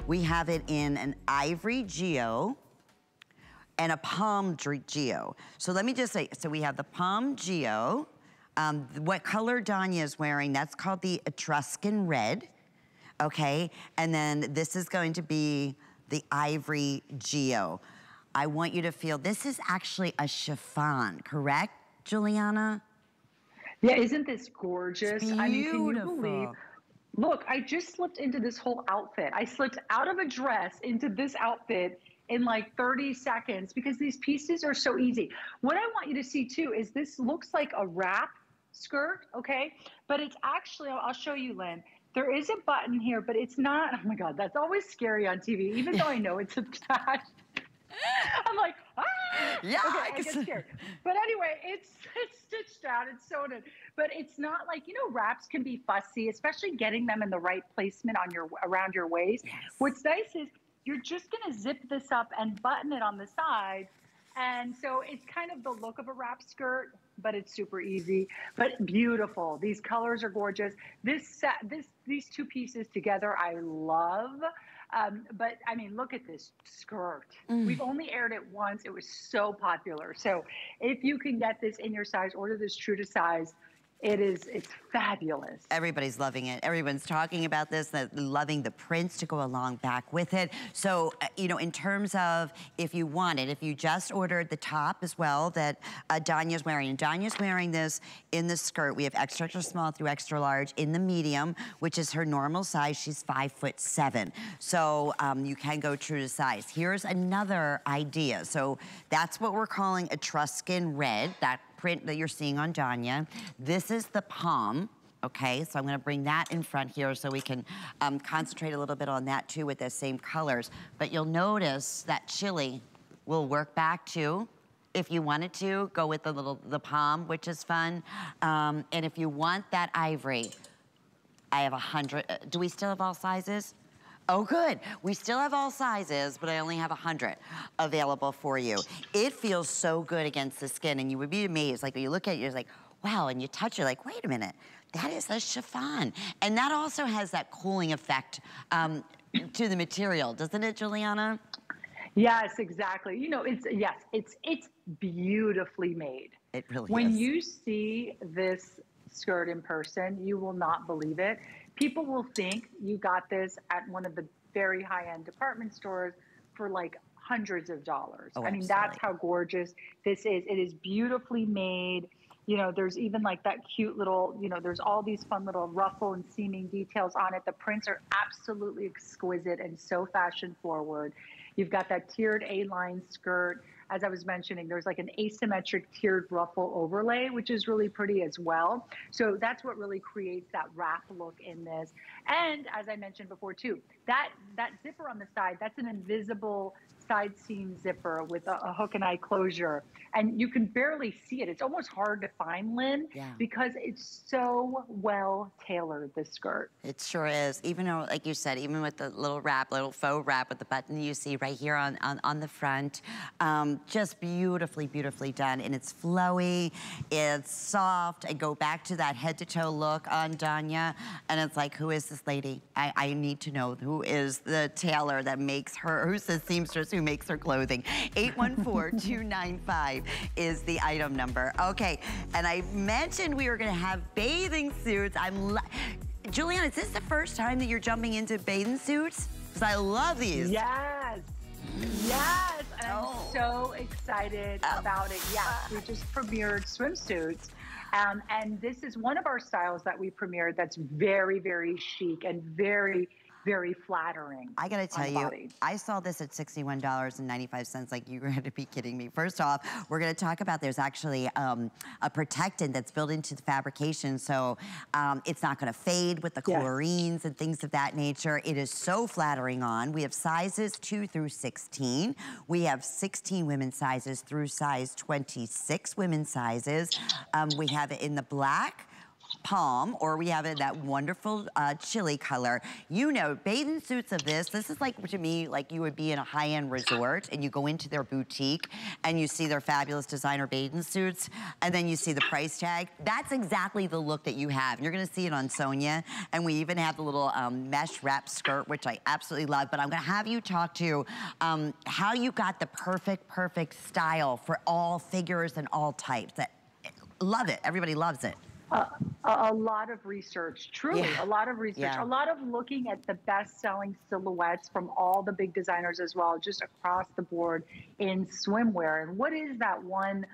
we have it in an ivory geo, and a palm geo. So let me just say, so we have the palm geo, um, what color Danya is wearing, that's called the Etruscan red, okay? And then this is going to be the ivory geo. I want you to feel, this is actually a chiffon, correct, Giuliana? Yeah, isn't this gorgeous? I mean, can you believe? Look, I just slipped into this whole outfit. I slipped out of a dress into this outfit in like 30 seconds because these pieces are so easy. What I want you to see too is this looks like a wrap skirt, okay? But it's actually, I'll show you, Lynn. There is a button here, but it's not, oh my God, that's always scary on TV, even though I know it's attached. I'm like, ah! Yeah, okay, I get scared. But anyway, it's it's stitched out, it's sewn in. But it's not like you know, wraps can be fussy, especially getting them in the right placement on your around your waist. Yes. What's nice is you're just gonna zip this up and button it on the side. And so it's kind of the look of a wrap skirt, but it's super easy, but beautiful. These colors are gorgeous. This set, this these two pieces together, I love. Um, but I mean, look at this skirt. Mm. We've only aired it once. It was so popular. So if you can get this in your size, order this true to size. It is, it's fabulous. Everybody's loving it. Everyone's talking about this, loving the prints to go along back with it. So, uh, you know, in terms of if you want it, if you just ordered the top as well that uh, Danya's wearing, and Danya's wearing this in the skirt. We have extra, extra small through extra large in the medium, which is her normal size. She's five foot seven. So um, you can go true to size. Here's another idea. So that's what we're calling Etruscan red. That print that you're seeing on Danya. This is the palm. Okay, so I'm gonna bring that in front here so we can um, concentrate a little bit on that too with the same colors. But you'll notice that chili will work back too if you wanted to, go with the little, the palm, which is fun. Um, and if you want that ivory, I have a hundred, uh, do we still have all sizes? Oh, good. We still have all sizes, but I only have 100 available for you. It feels so good against the skin, and you would be amazed. Like, when you look at it, you're like, wow, and you touch it, like, wait a minute, that is a chiffon. And that also has that cooling effect um, to the material, doesn't it, Giuliana? Yes, exactly. You know, it's, yes, it's, it's beautifully made. It really when is. When you see this skirt in person, you will not believe it people will think you got this at one of the very high end department stores for like hundreds of dollars. Oh, I mean, absolutely. that's how gorgeous this is. It is beautifully made. You know, there's even like that cute little, you know, there's all these fun little ruffle and seaming details on it. The prints are absolutely exquisite and so fashion forward. You've got that tiered A-line skirt as I was mentioning, there's like an asymmetric tiered ruffle overlay, which is really pretty as well. So that's what really creates that wrap look in this. And as I mentioned before too, that, that zipper on the side, that's an invisible side seam zipper with a, a, hook and eye closure. And you can barely see it. It's almost hard to find, Lynn, yeah. because it's so well tailored, the skirt. It sure is. Even though, like you said, even with the little wrap, little faux wrap with the button you see right here on, on, on the front, um, just beautifully, beautifully done. And it's flowy, it's soft. I go back to that head to toe look on Danya. And it's like, who is this lady? I, I need to know who is the tailor that makes her, who's the seamstress who makes her clothing. 814-295 is the item number. Okay, and I mentioned we were gonna have bathing suits. I'm, Giuliana, is this the first time that you're jumping into bathing suits? Because I love these. Yes. Yes, and oh. I'm so excited oh. about it. Yes, we just premiered swimsuits. Um, and this is one of our styles that we premiered that's very, very chic and very very flattering. I gotta tell you, body. I saw this at $61.95, like you had to be kidding me. First off, we're gonna talk about there's actually um, a protectant that's built into the fabrication, so um, it's not gonna fade with the yes. chlorines and things of that nature. It is so flattering on. We have sizes two through 16. We have 16 women's sizes through size 26 women's sizes. Um, we have it in the black, palm, or we have it that wonderful uh, chili color. You know, bathing suits of this, this is like, to me, like you would be in a high-end resort and you go into their boutique and you see their fabulous designer bathing suits and then you see the price tag. That's exactly the look that you have. You're gonna see it on Sonia and we even have the little um, mesh wrap skirt, which I absolutely love, but I'm gonna have you talk to um, how you got the perfect, perfect style for all figures and all types. That, love it, everybody loves it. A, a, lot of research, truly yeah. a lot of research, yeah. a lot of looking at the best selling silhouettes from all the big designers as well, just across the board in swimwear. And what is that one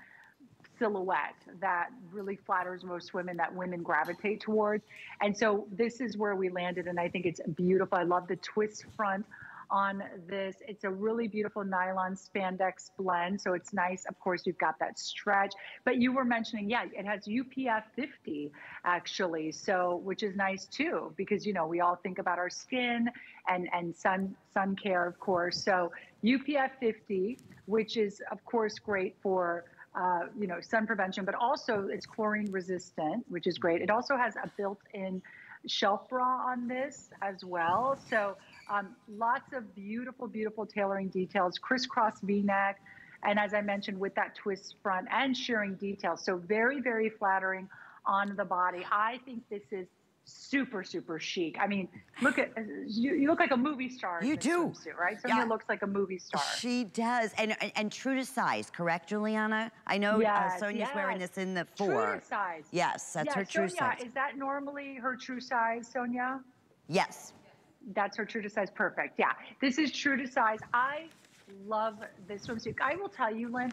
silhouette that really flatters most women that women gravitate towards? And so this is where we landed. And I think it's beautiful. I love the twist front on this. It's a really beautiful nylon spandex blend. So it's nice. Of course, you've got that stretch. But you were mentioning, yeah, it has UPF 50 actually. So, which is nice too, because, you know, we all think about our skin and, and sun, sun care, of course. So UPF 50, which is, of course, great for uh, you know, sun prevention, but also it's chlorine resistant, which is great. It also has a built-in shelf bra on this as well. So um, lots of beautiful, beautiful tailoring details, crisscross V-neck, and as I mentioned, with that twist front and shirring details. So very, very flattering on the body. I think this is super, super chic. I mean, look at you. You look like a movie star. You do, swimsuit, right? Sonia yeah. looks like a movie star. She does, and, and, and true to size, correct, Giuliana? I know uh, yes, uh, Sonia's yes. wearing this in the four. True to size. Yes, that's her true Sonia, size. Is that normally her true size, Sonia? Yes. That's her true to size. Perfect. Yeah, this is true to size. I love this swimsuit. I will tell you, Lynn.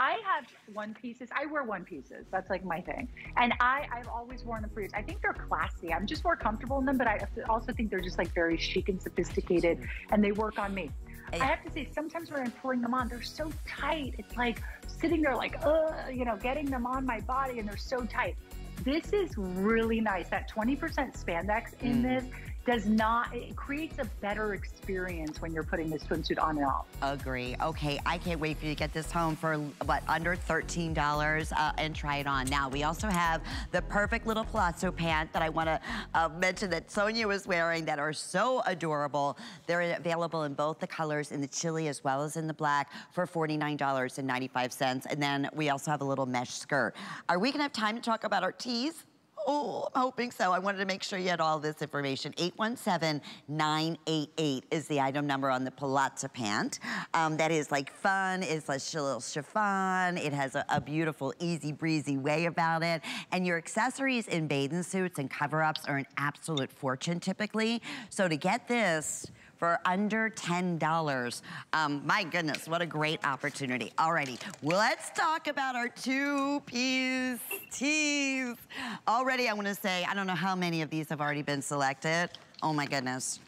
I have one pieces. I wear one pieces. That's like my thing. And I, I've always worn them for years. I think they're classy. I'm just more comfortable in them, but I also think they're just like very chic and sophisticated and they work on me. I have to say, sometimes when I'm pulling them on, they're so tight. It's like sitting there like, uh, you know, getting them on my body and they're so tight. This is really nice. That 20% spandex in mm. this does not, it creates a better experience when you're putting this swimsuit on and off. Agree. Okay, I can't wait for you to get this home for, what, under $13 uh, and try it on. Now, we also have the perfect little palazzo pant that I want to uh, mention that Sonia was wearing that are so adorable. They're available in both the colors, in the chili as well as in the black for $49.95. And then we also have a little mesh skirt. Are we going to have time to talk about our tees? Oh, I'm hoping so. I wanted to make sure you had all this information. 817-988 is the item number on the Palazzo pant. Um, that is like fun. It's like a little chiffon. It has a, a, beautiful, easy breezy way about it. And your accessories in bathing suits and cover-ups are an absolute fortune typically. So to get this, for under $10. Um, my goodness, what a great opportunity. Alrighty, let's talk about our two-piece tees. Already, I wanna say, I don't know how many of these have already been selected. Oh my goodness.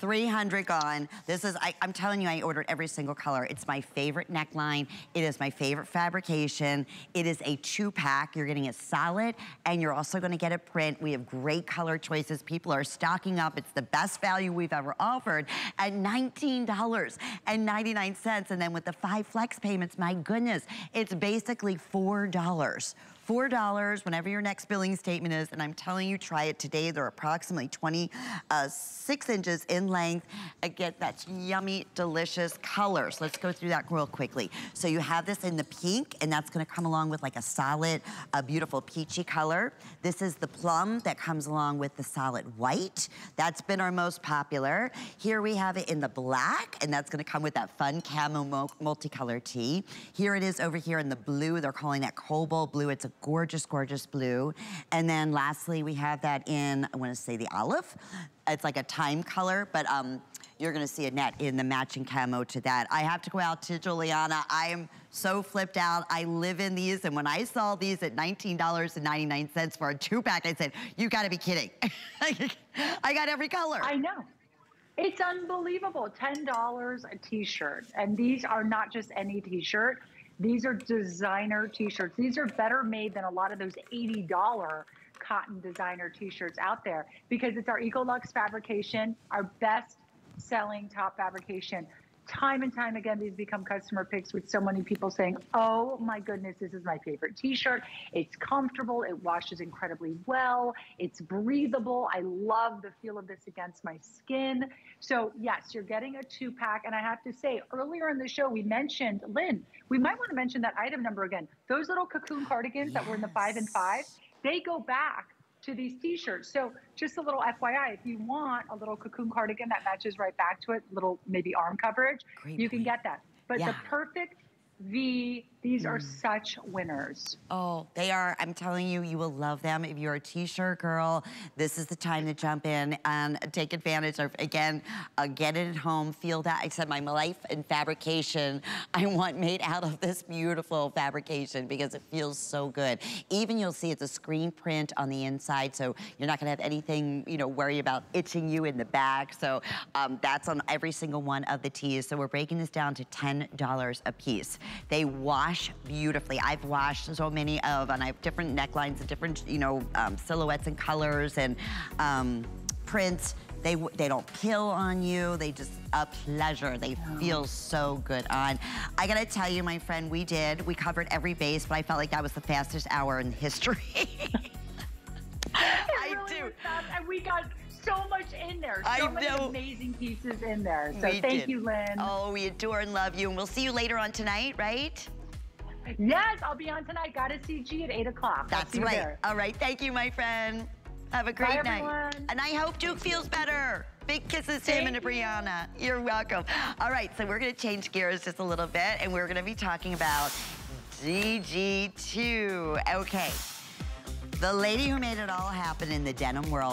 300 gone. This is, I, am telling you, I ordered every single color. It's my favorite neckline. It is my favorite fabrication. It is a two pack. You're getting a solid and you're also gonna get a print. We have great color choices. People are stocking up. It's the best value we've ever offered at $19.99. And then with the five flex payments, my goodness, it's basically $4 $4 whenever your next billing statement is, and I'm telling you, try it today. They're approximately 26 uh, inches in length. Again, that's yummy, delicious colors. Let's go through that real quickly. So you have this in the pink, and that's gonna come along with like a solid, a beautiful peachy color. This is the plum that comes along with the solid white. That's been our most popular. Here we have it in the black, and that's gonna come with that fun camo multicolor tee. Here it is over here in the blue. They're calling that cobalt blue. It's a gorgeous, gorgeous blue. And then lastly, we have that in, I wanna say the olive. It's like a thyme color, but um, you're gonna see Annette in the matching camo to that. I have to go out to Giuliana. I am so flipped out. I live in these, and when I saw these at $19.99 for a two pack, I said, you gotta be kidding. I got every color. I know. It's unbelievable, $10 a t-shirt. And these are not just any t-shirt. These are designer t-shirts. These are better made than a lot of those $80 cotton designer t-shirts out there because it's our Ecolux fabrication, our best selling top fabrication time and time again, these become customer picks with so many people saying, oh my goodness, this is my favorite t-shirt. It's comfortable. It washes incredibly well. It's breathable. I love the feel of this against my skin. So yes, you're getting a two pack. And I have to say earlier in the show, we mentioned, Lynn, we might want to mention that item number again. Those little cocoon cardigans yes. that were in the five and five, they go back to these t-shirts. So just a little FYI, if you want a little cocoon cardigan that matches right back to it, little maybe arm coverage, Great you point. can get that. But yeah. the perfect V. These are such winners. Oh, they are. I'm telling you, you will love them. If you're a t-shirt girl, this is the time to jump in and take advantage of, again, uh, get it at home, feel that. I said my life in fabrication, I want made out of this beautiful fabrication because it feels so good. Even you'll see it's a screen print on the inside, so you're not gonna have anything, you know, worry about itching you in the back. So um, that's on every single one of the tees. So we're breaking this down to $10 a piece. They wash beautifully. I've washed so many of, and I have different necklines and different, you know, um, silhouettes and colors and um, prints. They, they don't peel on you. They just a pleasure. They feel so good on. I gotta tell you, my friend, we did. We covered every base, but I felt like that was the fastest hour in history. I really do. And we got so much in there. So I many know. amazing pieces in there. So We thank did. you, Lynn. Oh, we adore and love you. And we'll see you later on tonight, right? Yes, I'll be on tonight. Got a CG at 8 o'clock. That's right. there. All right. Thank you, my friend. Have a great night. everyone. And I hope Duke feels better. Big kisses to him and to. Brianna. You're welcome. All right, so we're going to change gears just a little bit, and we're going to be talking about GG2. Okay. The lady who made it all happen in the denim world